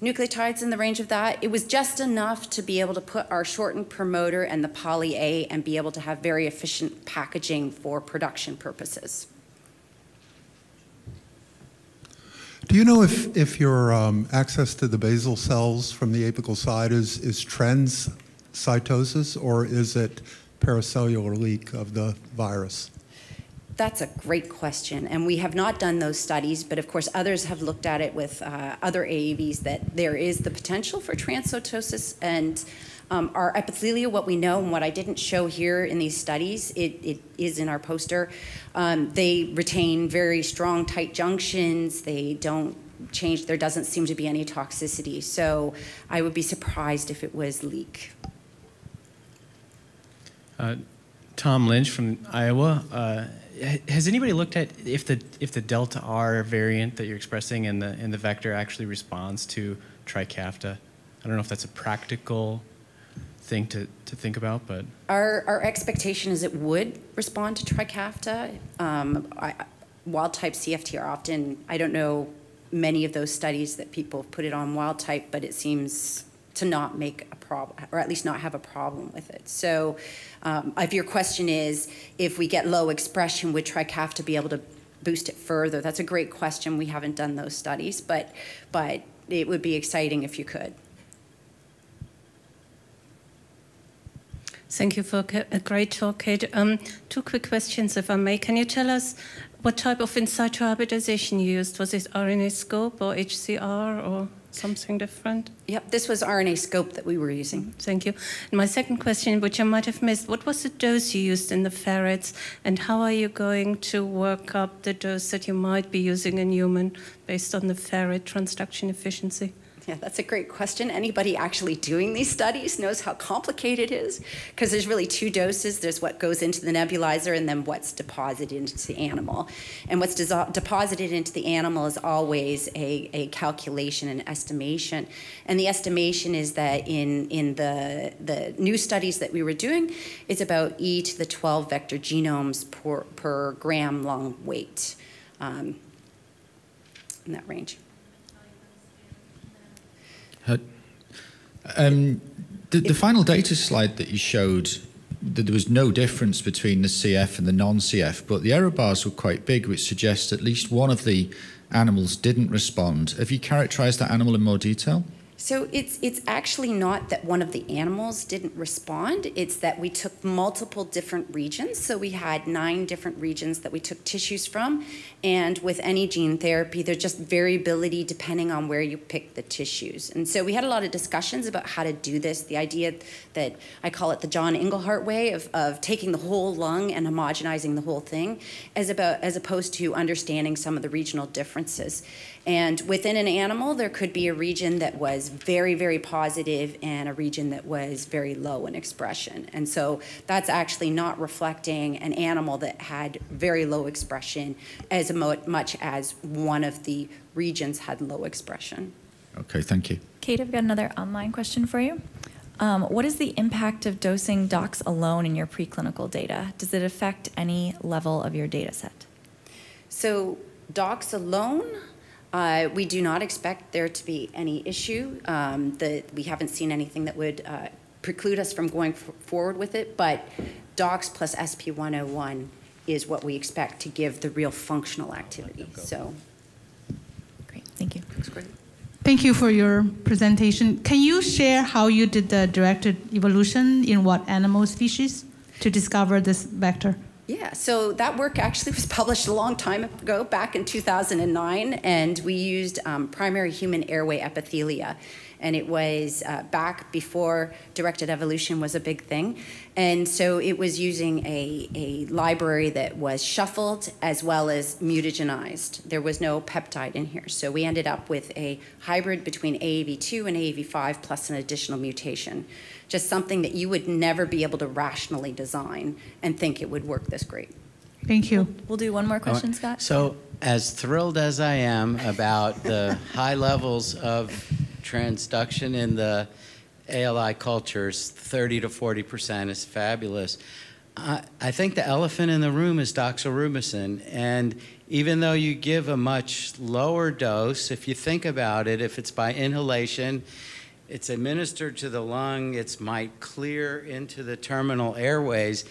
nucleotides in the range of that. It was just enough to be able to put our shortened promoter and the poly A and be able to have very efficient packaging for production purposes. Do you know if, if your um, access to the basal cells from the apical side is, is trans cytosis or is it paracellular leak of the virus? That's a great question, and we have not done those studies, but of course others have looked at it with uh, other AAVs that there is the potential for transcytosis and um, our epithelia, what we know and what I didn't show here in these studies, it, it is in our poster. Um, they retain very strong, tight junctions. They don't change. There doesn't seem to be any toxicity. So I would be surprised if it was leak. Uh, Tom Lynch from Iowa. Uh, has anybody looked at if the if the delta R variant that you're expressing in the in the vector actually responds to Trikafta? I don't know if that's a practical thing to, to think about, but Our, our expectation is it would respond to Trikafta. Um, I, wild type CFTR often, I don't know many of those studies that people have put it on wild type, but it seems to not make a problem, or at least not have a problem with it. So um, if your question is if we get low expression, would Trikafta be able to boost it further? That's a great question. We haven't done those studies, but, but it would be exciting if you could. Thank you for a great talk, Kate. Um, two quick questions, if I may. Can you tell us what type of in situ hybridization you used? Was it RNA scope or HCR or something different? Yep, this was RNA scope that we were using. Thank you. And my second question, which I might have missed, what was the dose you used in the ferrets, and how are you going to work up the dose that you might be using in human based on the ferret transduction efficiency? Yeah, that's a great question. Anybody actually doing these studies knows how complicated it is because there's really two doses. There's what goes into the nebulizer and then what's deposited into the animal. And what's deposited into the animal is always a, a calculation and estimation. And the estimation is that in, in the, the new studies that we were doing, it's about e to the 12 vector genomes per, per gram lung weight um, in that range. Um, the, the final data slide that you showed, that there was no difference between the CF and the non-CF, but the error bars were quite big, which suggests at least one of the animals didn't respond. Have you characterized that animal in more detail? So it's it's actually not that one of the animals didn't respond. It's that we took multiple different regions. So we had nine different regions that we took tissues from, and with any gene therapy, there's just variability depending on where you pick the tissues. And so we had a lot of discussions about how to do this. The idea that I call it the John Englehart way of, of taking the whole lung and homogenizing the whole thing, as about as opposed to understanding some of the regional differences. And within an animal, there could be a region that was very, very positive and a region that was very low in expression. And so that's actually not reflecting an animal that had very low expression as much as one of the regions had low expression. Okay, thank you. Kate, I've got another online question for you. Um, what is the impact of dosing docs alone in your preclinical data? Does it affect any level of your data set? So docs alone uh, we do not expect there to be any issue. Um, the, we haven't seen anything that would uh, preclude us from going forward with it, but DOX plus SP101 is what we expect to give the real functional activity. So, great, thank you. That's great. Thank you for your presentation. Can you share how you did the directed evolution in what animal species to discover this vector? Yeah, so that work actually was *laughs* published a long time ago, back in 2009, and we used um, primary human airway epithelia. And it was uh, back before directed evolution was a big thing. And so it was using a, a library that was shuffled as well as mutagenized. There was no peptide in here. So we ended up with a hybrid between AAV2 and AAV5 plus an additional mutation just something that you would never be able to rationally design and think it would work this great. Thank you. We'll do one more question, Scott. So, as thrilled as I am about the *laughs* high levels of transduction in the ALI cultures, 30 to 40 percent is fabulous. I, I think the elephant in the room is doxorubicin, and even though you give a much lower dose, if you think about it, if it's by inhalation, it's administered to the lung, it's might clear into the terminal airways.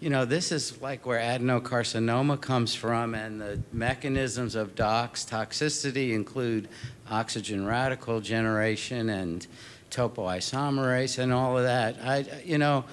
You know, this is like where adenocarcinoma comes from, and the mechanisms of DOX toxicity include oxygen radical generation and topoisomerase and all of that. I, you know,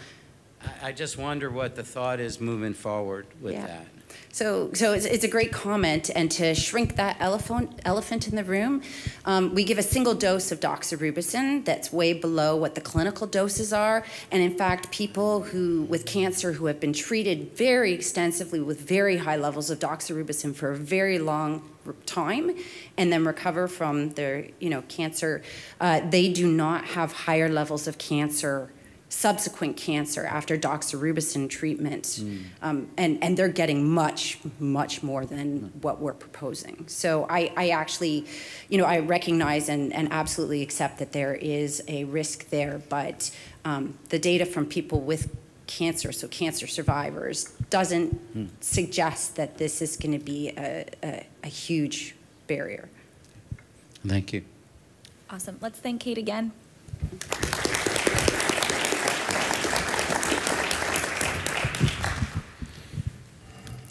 I just wonder what the thought is moving forward with yeah. that. So, so it's, it's, a great comment. And to shrink that elephant, elephant in the room, um, we give a single dose of doxorubicin that's way below what the clinical doses are. And in fact, people who with cancer who have been treated very extensively with very high levels of doxorubicin for a very long time and then recover from their you know cancer, uh, they do not have higher levels of cancer subsequent cancer after doxorubicin treatment. Mm. Um, and, and they're getting much, much more than mm. what we're proposing. So I, I actually, you know, I recognize and, and absolutely accept that there is a risk there, but um, the data from people with cancer, so cancer survivors, doesn't mm. suggest that this is going to be a, a, a huge barrier. Thank you. Awesome. Let's thank Kate again.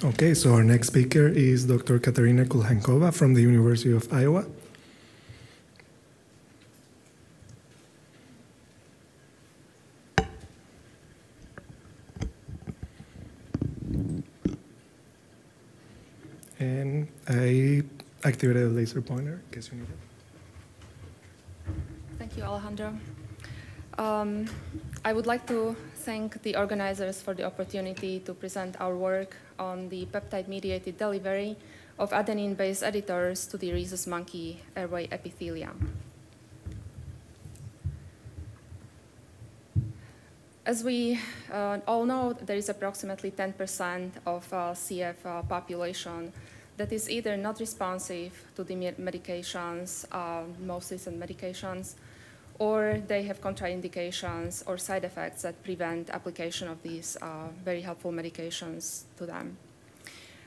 Okay, so our next speaker is Dr. Katerina Kulhankova from the University of Iowa. And I activated a laser pointer in case you need it. Thank you, Alejandro. Um, I would like to thank the organizers for the opportunity to present our work on the peptide-mediated delivery of adenine-based editors to the rhesus monkey airway epithelium. As we uh, all know, there is approximately 10% of uh, CF uh, population that is either not responsive to the medications, uh, most recent medications, or they have contraindications or side effects that prevent application of these uh, very helpful medications to them.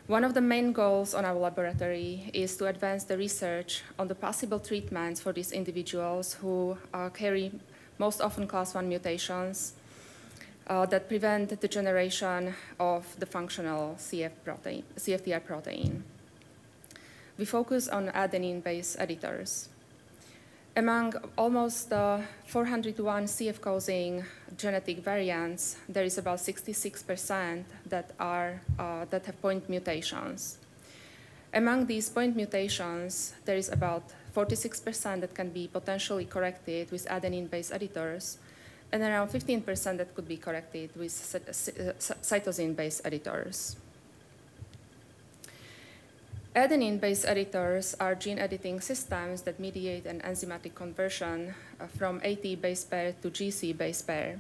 One of the main goals on our laboratory is to advance the research on the possible treatments for these individuals who uh, carry most often class 1 mutations uh, that prevent the generation of the functional CF protein, CFTR protein. We focus on adenine-based editors. Among almost uh, 401 CF-causing genetic variants, there is about 66% that, are, uh, that have point mutations. Among these point mutations, there is about 46% that can be potentially corrected with adenine-based editors, and around 15% that could be corrected with cytosine-based editors. Adenine-based editors are gene editing systems that mediate an enzymatic conversion uh, from AT base pair to GC base pair.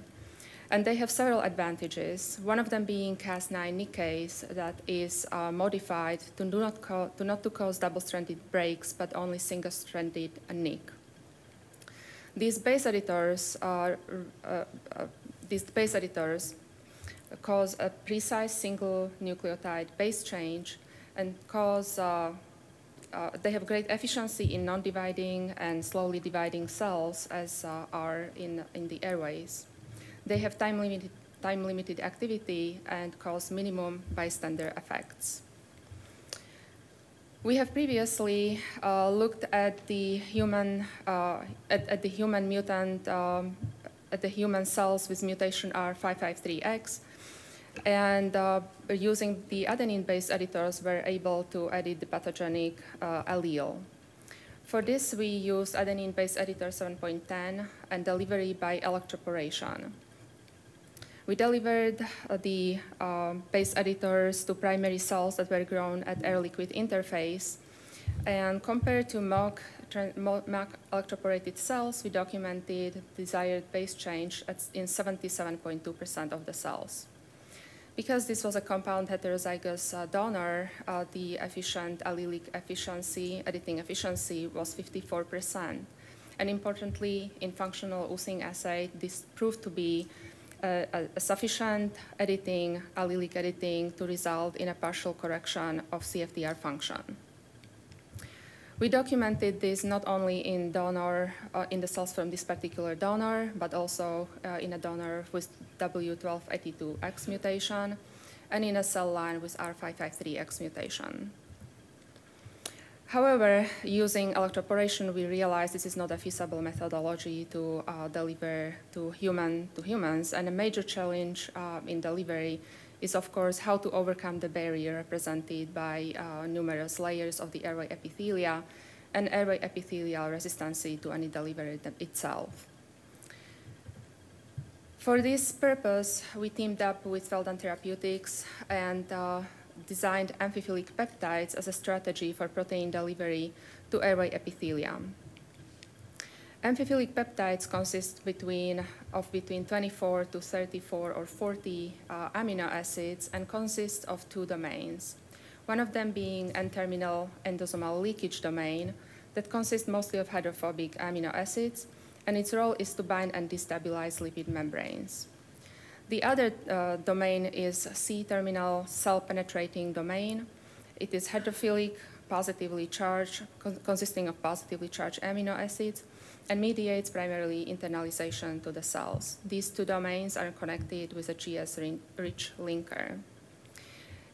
And they have several advantages, one of them being Cas9 nickase that is uh, modified to, not to not to cause double-stranded breaks, but only single-stranded nick. These base editors are, uh, uh, these base editors cause a precise single nucleotide base change and cause, uh, uh, they have great efficiency in non-dividing and slowly dividing cells as uh, are in, in the airways. They have time-limited time limited activity and cause minimum bystander effects. We have previously uh, looked at the human uh, at, at, the human mutant um, at the human cells with mutation R553X, and uh, using the adenine-based editors, we're able to edit the pathogenic uh, allele. For this, we use adenine-based editor 7.10 and delivery by electroporation. We delivered the uh, base editors to primary cells that were grown at air-liquid interface. And compared to mock, mock electroporated cells, we documented desired base change at, in 77.2% of the cells. Because this was a compound heterozygous uh, donor, uh, the efficient allelic efficiency, editing efficiency was 54%. And importantly, in functional Using assay, this proved to be a, a, sufficient editing, allelic editing, to result in a partial correction of CFTR function. We documented this not only in donor, uh, in the cells from this particular donor, but also uh, in a donor with W1282X mutation, and in a cell line with R553X mutation. However, using electroporation, we realized this is not a feasible methodology to uh, deliver to human to humans, and a major challenge uh, in delivery is, of course, how to overcome the barrier represented by uh, numerous layers of the airway epithelia and airway epithelial resistance to any delivery itself. For this purpose, we teamed up with Pheldon Therapeutics and uh, designed amphiphilic peptides as a strategy for protein delivery to airway epithelium. Amphiphilic peptides consist between, of between 24 to 34 or 40 uh, amino acids and consist of two domains. One of them being N-terminal endosomal leakage domain that consists mostly of hydrophobic amino acids, and its role is to bind and destabilize lipid membranes. The other uh, domain is C-terminal cell-penetrating domain. It is hydrophilic, positively charged, con consisting of positively charged amino acids, and mediates primarily internalization to the cells. These two domains are connected with a GS-rich linker.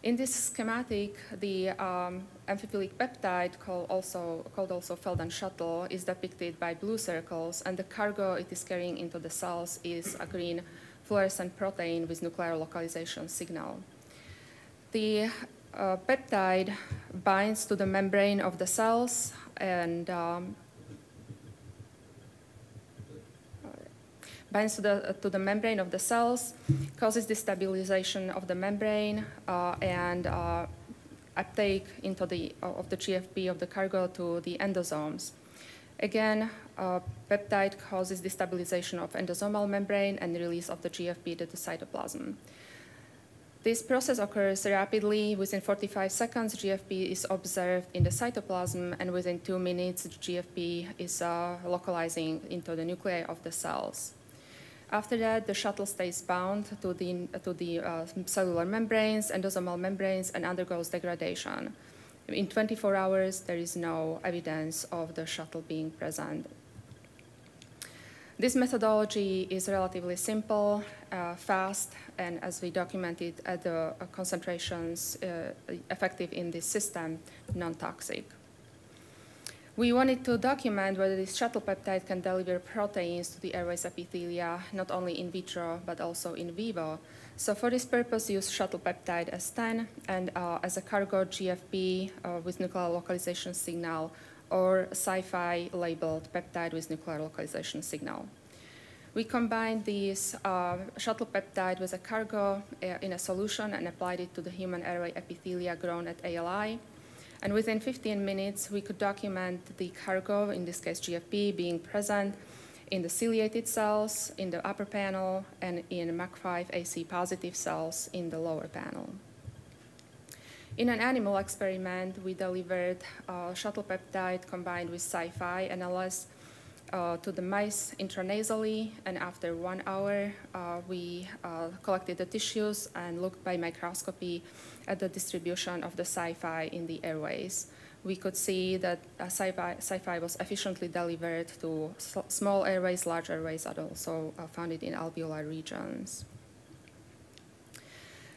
In this schematic, the um, amphiphilic peptide, called also, called also Pheldon shuttle, is depicted by blue circles, and the cargo it is carrying into the cells is a green fluorescent protein with nuclear localization signal. The uh, peptide binds to the membrane of the cells and um, binds to the, to the membrane of the cells, causes destabilization of the membrane uh, and uh, uptake into the, of the GFP of the cargo to the endosomes. Again, uh, peptide causes destabilization of endosomal membrane and release of the GFP to the cytoplasm. This process occurs rapidly. Within 45 seconds, GFP is observed in the cytoplasm, and within two minutes, GFP is uh, localizing into the nuclei of the cells. After that, the shuttle stays bound to the, to the uh, cellular membranes, endosomal membranes, and undergoes degradation. In 24 hours, there is no evidence of the shuttle being present. This methodology is relatively simple, uh, fast, and as we documented at the uh, concentrations uh, effective in this system, non-toxic. We wanted to document whether this shuttle peptide can deliver proteins to the airways epithelia, not only in vitro, but also in vivo. So for this purpose, use shuttle peptide S10 and uh, as a cargo GFP uh, with nuclear localization signal or sci-fi labeled peptide with nuclear localization signal. We combined this uh, shuttle peptide with a cargo uh, in a solution and applied it to the human airway epithelia grown at ALI. And within 15 minutes, we could document the cargo, in this case GFP, being present in the ciliated cells in the upper panel and in MAC5 AC positive cells in the lower panel. In an animal experiment, we delivered uh, shuttle peptide combined with sci-fi NLS uh, to the mice intranasally, and after one hour, uh, we uh, collected the tissues and looked by microscopy at the distribution of the sci-fi in the airways. We could see that uh, sci-fi, sci-fi was efficiently delivered to small airways, large airways, and also uh, found it in alveolar regions.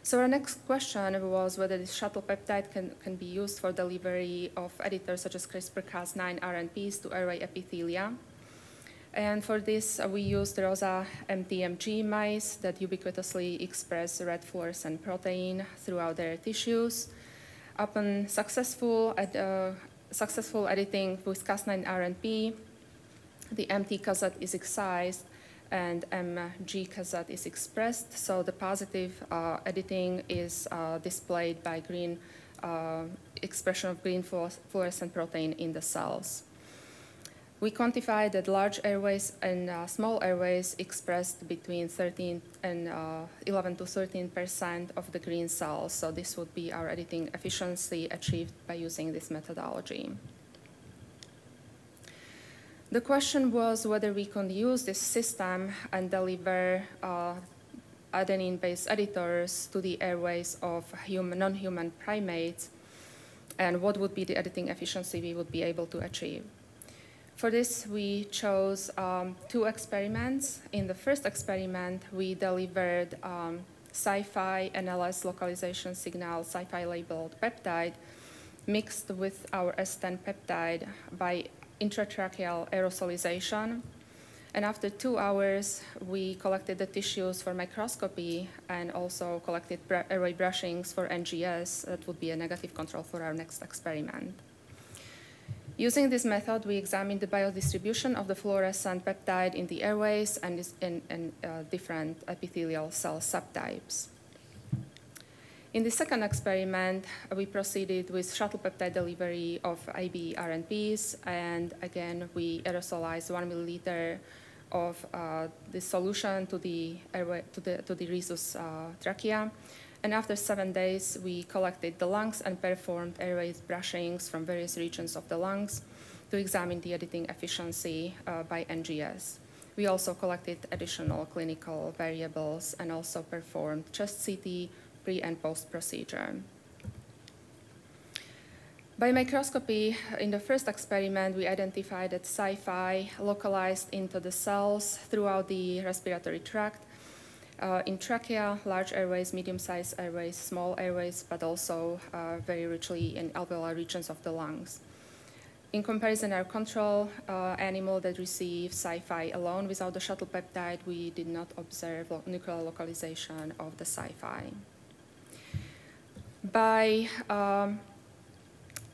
So our next question was whether this shuttle peptide can, can be used for delivery of editors such as CRISPR-Cas9 RNPs to airway epithelia. And for this, uh, we used ROSA MTMG mice that ubiquitously express red fluorescent protein throughout their tissues. Upon successful, ed, uh, successful editing with Cas9 RNP, the MT cassette is excised and MG cassette is expressed. So the positive uh, editing is uh, displayed by green uh, expression of green fluorescent protein in the cells. We quantified that large airways and uh, small airways expressed between 13 and uh, 11 to 13 percent of the green cells. So this would be our editing efficiency achieved by using this methodology. The question was whether we can use this system and deliver uh, adenine-based editors to the airways of human non-human primates, and what would be the editing efficiency we would be able to achieve. For this, we chose um, two experiments. In the first experiment, we delivered um, sci-fi NLS localization signal, sci-fi labeled peptide, mixed with our S10 peptide by intratracheal aerosolization. And after two hours, we collected the tissues for microscopy and also collected br airway brushings for NGS. That would be a negative control for our next experiment. Using this method, we examined the biodistribution of the fluorescent peptide in the airways and in, in uh, different epithelial cell subtypes. In the second experiment, we proceeded with shuttle peptide delivery of IB RNPs, and again, we aerosolized one milliliter of uh, the solution to the, airway, to the, to the rhesus uh, trachea. And after seven days, we collected the lungs and performed airway brushings from various regions of the lungs to examine the editing efficiency uh, by NGS. We also collected additional clinical variables and also performed chest CT, pre and post procedure. By microscopy, in the first experiment, we identified that sci-fi localized into the cells throughout the respiratory tract, uh, in trachea, large airways, medium-sized airways, small airways, but also uh, very richly in alveolar regions of the lungs. In comparison, our control uh, animal that received sci-fi alone without the shuttle peptide, we did not observe lo nuclear localization of the sci-fi by, um,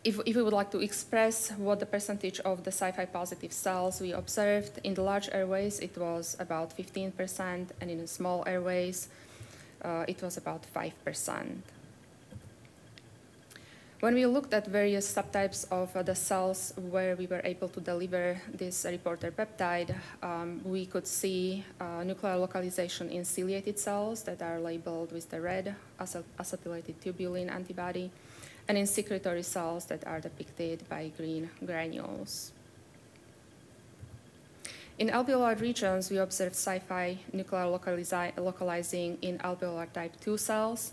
if, if we would like to express what the percentage of the sci-fi positive cells we observed, in the large airways it was about 15%, and in the small airways uh, it was about 5%. When we looked at various subtypes of uh, the cells where we were able to deliver this reporter peptide, um, we could see uh, nuclear localization in ciliated cells that are labeled with the red acetylated tubulin antibody, and in secretory cells that are depicted by green granules. In alveolar regions, we observed Cy-Fi nuclear localizing in alveolar type 2 cells,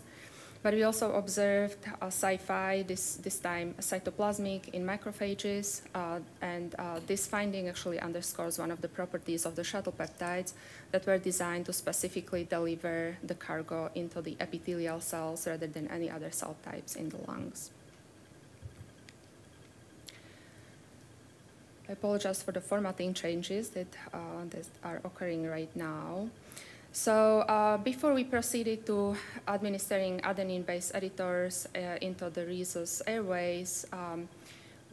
but we also observed uh, Cy-Fi, this, this time cytoplasmic in macrophages, uh, and uh, this finding actually underscores one of the properties of the shuttle peptides that were designed to specifically deliver the cargo into the epithelial cells rather than any other cell types in the lungs. I apologize for the formatting changes that, uh, that are occurring right now. So uh, before we proceeded to administering adenine-based editors uh, into the rhesus airways, um,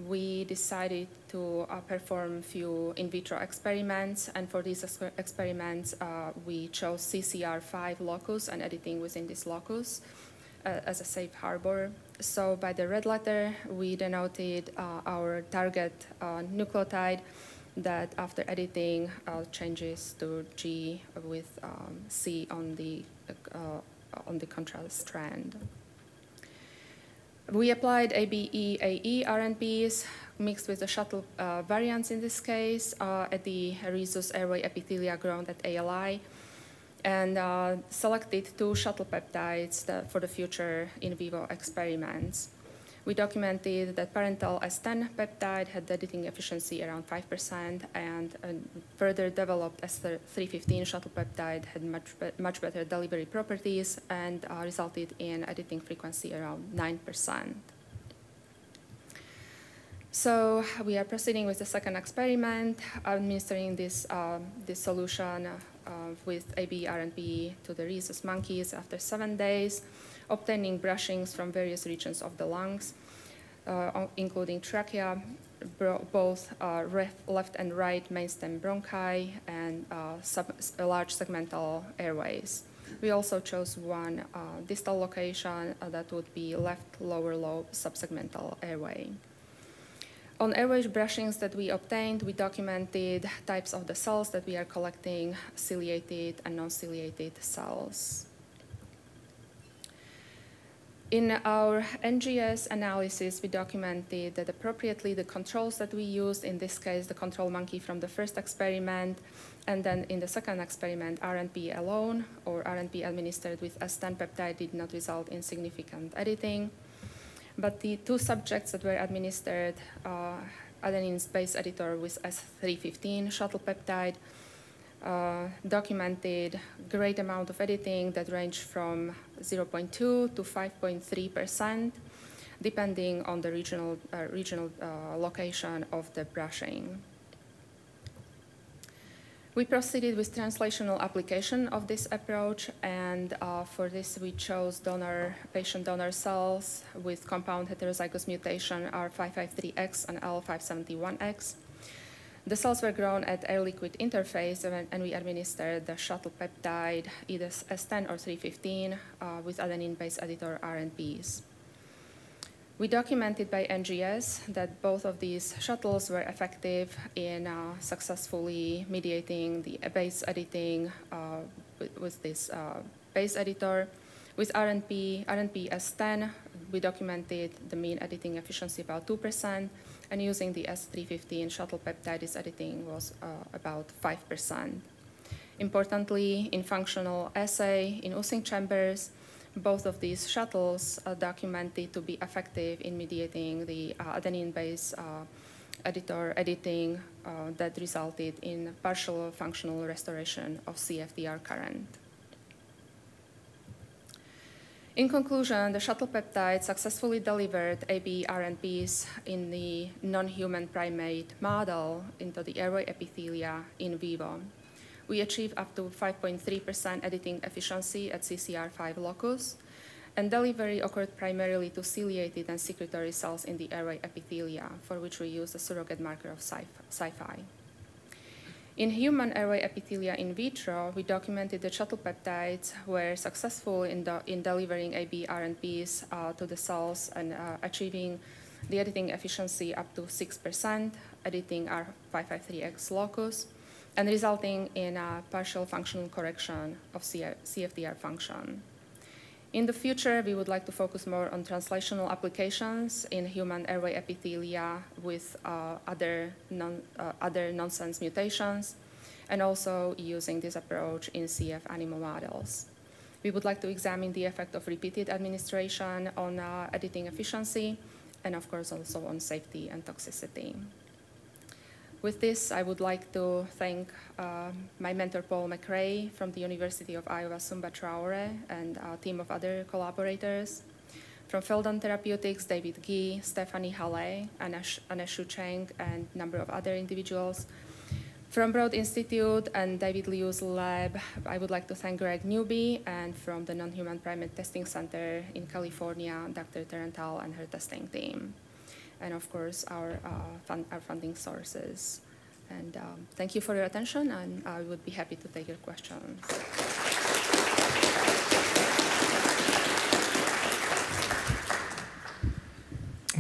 we decided to uh, perform a few in vitro experiments, and for these experiments, uh, we chose CCR5 locus and editing within this locus uh, as a safe harbor. So by the red letter, we denoted uh, our target nucleotide that after editing uh, changes to G with um, C on the, uh, on the contrast strand. We applied ABE AE RNPs mixed with the shuttle uh, variants in this case at the rhesus airway epithelia grown at ALI and uh, selected two shuttle peptides for the future in vivo experiments. We documented that parental S10 peptide had editing efficiency around 5% and further developed S315 shuttle peptide had much, be much better delivery properties and uh, resulted in editing frequency around 9%. So we are proceeding with the second experiment, administering this, uh, this solution uh, with AB RNP to the rhesus monkeys after seven days, obtaining brushings from various regions of the lungs, uh, including trachea, both uh, left and right mainstem bronchi, and uh, large segmental airways. We also chose one uh, distal location that would be left lower lobe subsegmental airway. On airway brushings that we obtained, we documented types of the cells that we are collecting, ciliated and non-ciliated cells. In our NGS analysis, we documented that appropriately the controls that we used, in this case, the control monkey from the first experiment, and then in the second experiment, RNP alone, or RNP administered with S10 peptide did not result in significant editing. But the two subjects that were administered uh, adenine base editor with S315 shuttle peptide uh, documented great amount of editing that ranged from 0.2 to 5.3 percent, depending on the regional, uh, regional uh, location of the brushing. We proceeded with translational application of this approach, and uh, for this we chose donor, patient donor cells with compound heterozygous mutation R553X and L571X. The cells were grown at air liquid interface, and we administered the shuttle peptide, either S10 or 315, uh, with adenine base editor RNPs. We documented by NGS that both of these shuttles were effective in uh, successfully mediating the base editing uh, with, with, this uh, base editor. With RNP, RNP S10, we documented the mean editing efficiency about 2%, and using the S315 shuttle peptide, editing was uh, about 5%. Importantly, in functional assay in Using chambers, both of these shuttles are documented to be effective in mediating the uh, adenine-base uh, editor editing uh, that resulted in partial functional restoration of CFTR current. In conclusion, the shuttle peptide successfully delivered AB RNPs in the non-human primate model into the airway epithelia in vivo we achieve up to 5.3% editing efficiency at CCR5 locus, and delivery occurred primarily to ciliated and secretory cells in the airway epithelia, for which we use a surrogate marker of Cy-Fi. In human airway epithelia in vitro, we documented the shuttle peptides were successful in, the, in delivering AB RNPs uh, to the cells and uh, achieving the editing efficiency up to 6%, editing R553X locus, and resulting in a partial functional correction of CFTR function. In the future, we would like to focus more on translational applications in human airway epithelia with uh, other, non, uh, other nonsense mutations, and also using this approach in CF animal models. We would like to examine the effect of repeated administration on uh, editing efficiency, and of course also on safety and toxicity. With this, I would like to thank uh, my mentor Paul McRae from the University of Iowa, Sumba Traore, and a team of other collaborators. From Feldon Therapeutics, David Gee, Stephanie Halle, Anesh, Aneshu Cheng, and a number of other individuals. From Broad Institute and David Liu's lab, I would like to thank Greg Newby, and from the Non-Human Primate Testing Center in California, Dr. Terenthal and her testing team and of course our, uh, fund, our funding sources. And um, thank you for your attention, and I would be happy to take your questions.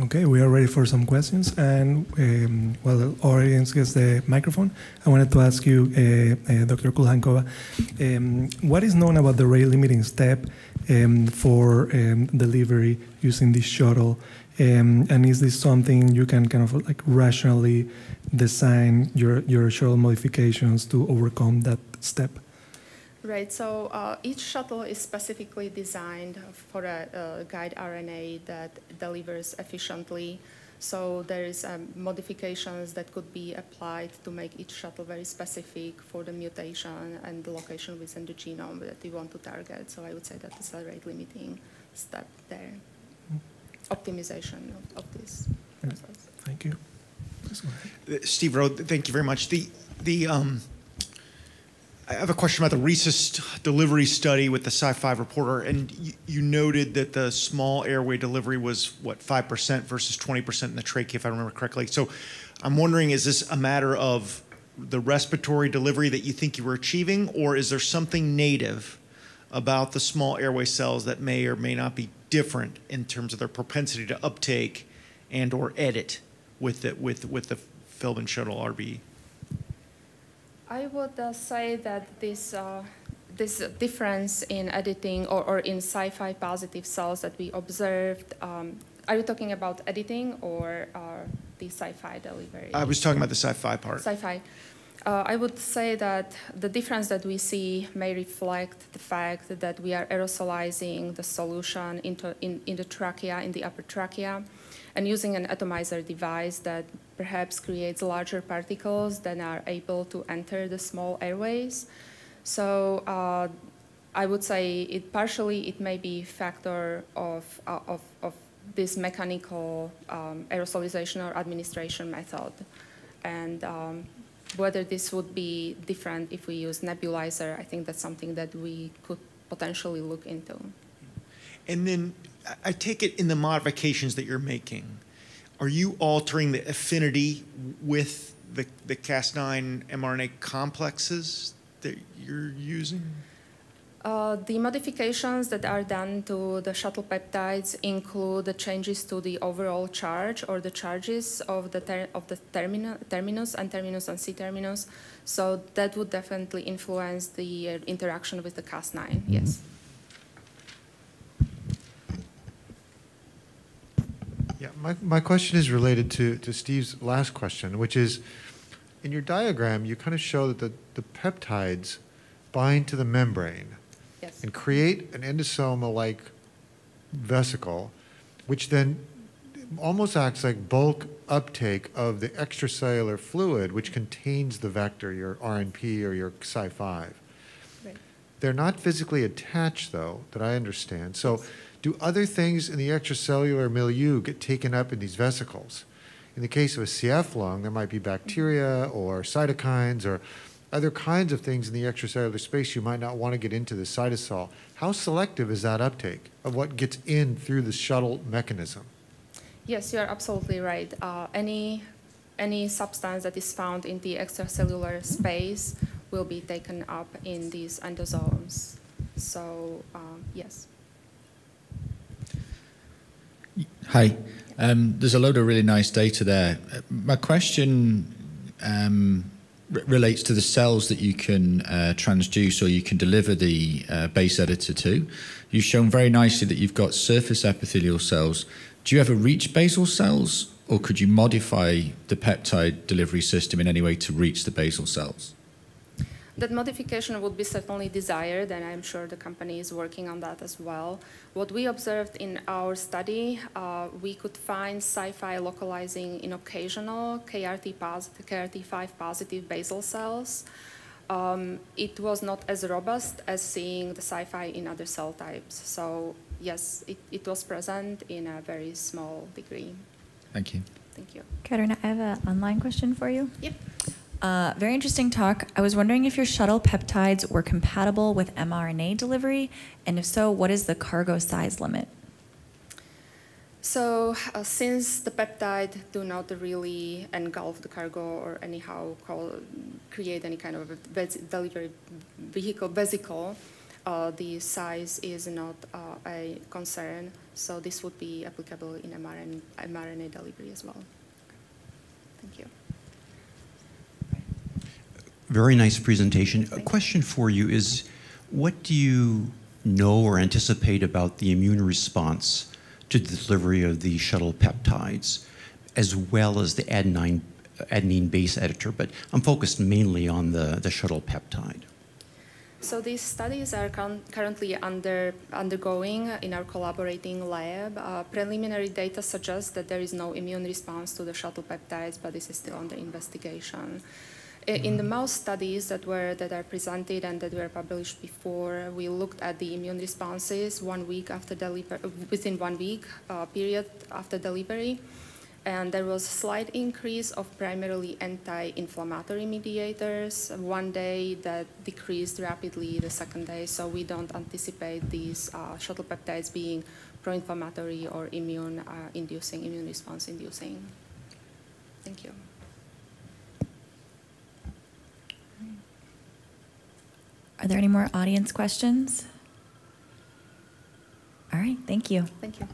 Okay, we are ready for some questions. And um, while the audience gets the microphone, I wanted to ask you, uh, uh, Dr. Kulhankova, um, what is known about the rate limiting step um, for um, delivery using this shuttle? Um, and is this something you can kind of like rationally design your, your shuttle modifications to overcome that step? Right, so uh, each shuttle is specifically designed for a, a, guide RNA that delivers efficiently. So there is um, modifications that could be applied to make each shuttle very specific for the mutation and the location within the genome that we want to target. So I would say that is a rate limiting step there optimization of, of this process. Thank you. Uh, Steve Rode, thank you very much. The, the, um, I have a question about the rhesus delivery study with the Sci5 reporter, and you, you, noted that the small airway delivery was, what, 5% versus 20% in the trachea, if I remember correctly. So I'm wondering, is this a matter of the respiratory delivery that you think you were achieving, or is there something native about the small airway cells that may or may not be different in terms of their propensity to uptake and or edit with the, with, with the Philbin shuttle RB? I would uh, say that this, uh, this difference in editing or, or in sci-fi positive cells that we observed, um, are you talking about editing or uh, the sci-fi delivery? I was talking about the sci-fi part. Sci-fi. Uh, I would say that the difference that we see may reflect the fact that we are aerosolizing the solution into, in, in the trachea, in the upper trachea, and using an atomizer device that perhaps creates larger particles that are able to enter the small airways. So uh, I would say it partially it may be a factor of, uh, of, of this mechanical um, aerosolization or administration method. And um, whether this would be different if we use nebulizer, I think that's something that we could potentially look into. And then I take it in the modifications that you're making, are you altering the affinity with the, the Cas9 mRNA complexes that you're using? Uh, the modifications that are done to the shuttle peptides include the changes to the overall charge or the charges of the, of the terminu terminus and terminus and C-terminus. So that would definitely influence the uh, interaction with the Cas9, mm -hmm. yes. Yeah, my, my question is related to, to Steve's last question, which is, in your diagram, you kind of show that the, the peptides bind to the membrane yes. and create an endosoma-like vesicle, which then almost acts like bulk uptake of the extracellular fluid which contains the vector, your RNP or your Psi 5. Right. They're not physically attached, though, that I understand. So, do other things in the extracellular milieu get taken up in these vesicles? In the case of a CF lung, there might be bacteria or cytokines or other kinds of things in the extracellular space you might not want to get into the cytosol. How selective is that uptake of what gets in through the shuttle mechanism? Yes, you are absolutely right. Uh, any any substance that is found in the extracellular space will be taken up in these endosomes. So um, yes. Hi. Um, there's a load of really nice data there. My question um, r- relates to the cells that you can uh, transduce or you can deliver the uh, base editor to. You've shown very nicely that you've got surface epithelial cells. Do you ever reach basal cells, or could you modify the peptide delivery system in any way to reach the basal cells? That modification would be certainly desired, and I'm sure the company is working on that as well. What we observed in our study, uh, we could find sci-fi localizing in occasional KRT positive, KRT5 positive basal cells. Um, it was not as robust as seeing the sci-fi in other cell types. So yes, it, it was present in a very small degree. Thank you. Thank you. Katerina, I have an online question for you. Yep. Uh, very interesting talk. I was wondering if your shuttle peptides were compatible with mRNA delivery, and if so, what is the cargo size limit? So, uh, since the peptide do not really engulf the cargo or anyhow call, create any kind of delivery vehicle vesicle, uh, the size is not uh, a concern. So this would be applicable in mRNA, mRNA delivery as well. Thank you. Very nice presentation. A question for you is, what do you know or anticipate about the immune response to the delivery of the shuttle peptides, as well as the adenine, adenine base editor? But I'm focused mainly on the, the shuttle peptide. So these studies are currently under, undergoing in our collaborating lab. Uh, preliminary data suggests that there is no immune response to the shuttle peptides, but this is still under investigation. In the mouse studies that were that are presented and that were published before, we looked at the immune responses one week after delivery, within one week uh, period after delivery, and there was a slight increase of primarily anti-inflammatory mediators. One day that decreased rapidly the second day, so we don't anticipate these uh, shuttle peptides being pro-inflammatory or immune-inducing, immune response-inducing. Thank you. Are there any more audience questions? All right, thank you. Thank you.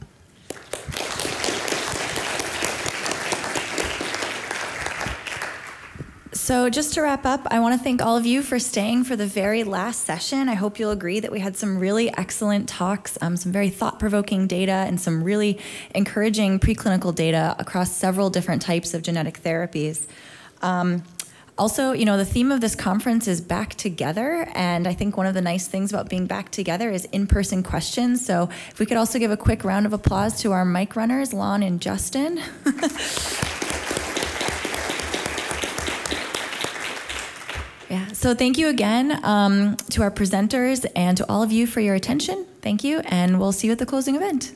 So, just to wrap up, I want to thank all of you for staying for the very last session. I hope you'll agree that we had some really excellent talks, um, some very thought provoking data, and some really encouraging preclinical data across several different types of genetic therapies. Um, also, you know, the theme of this conference is back together. And I think one of the nice things about being back together is in person questions. So, if we could also give a quick round of applause to our mic runners, Lon and Justin. *laughs* Yeah, so thank you again um, to our presenters and to all of you for your attention. Thank you, and we'll see you at the closing event.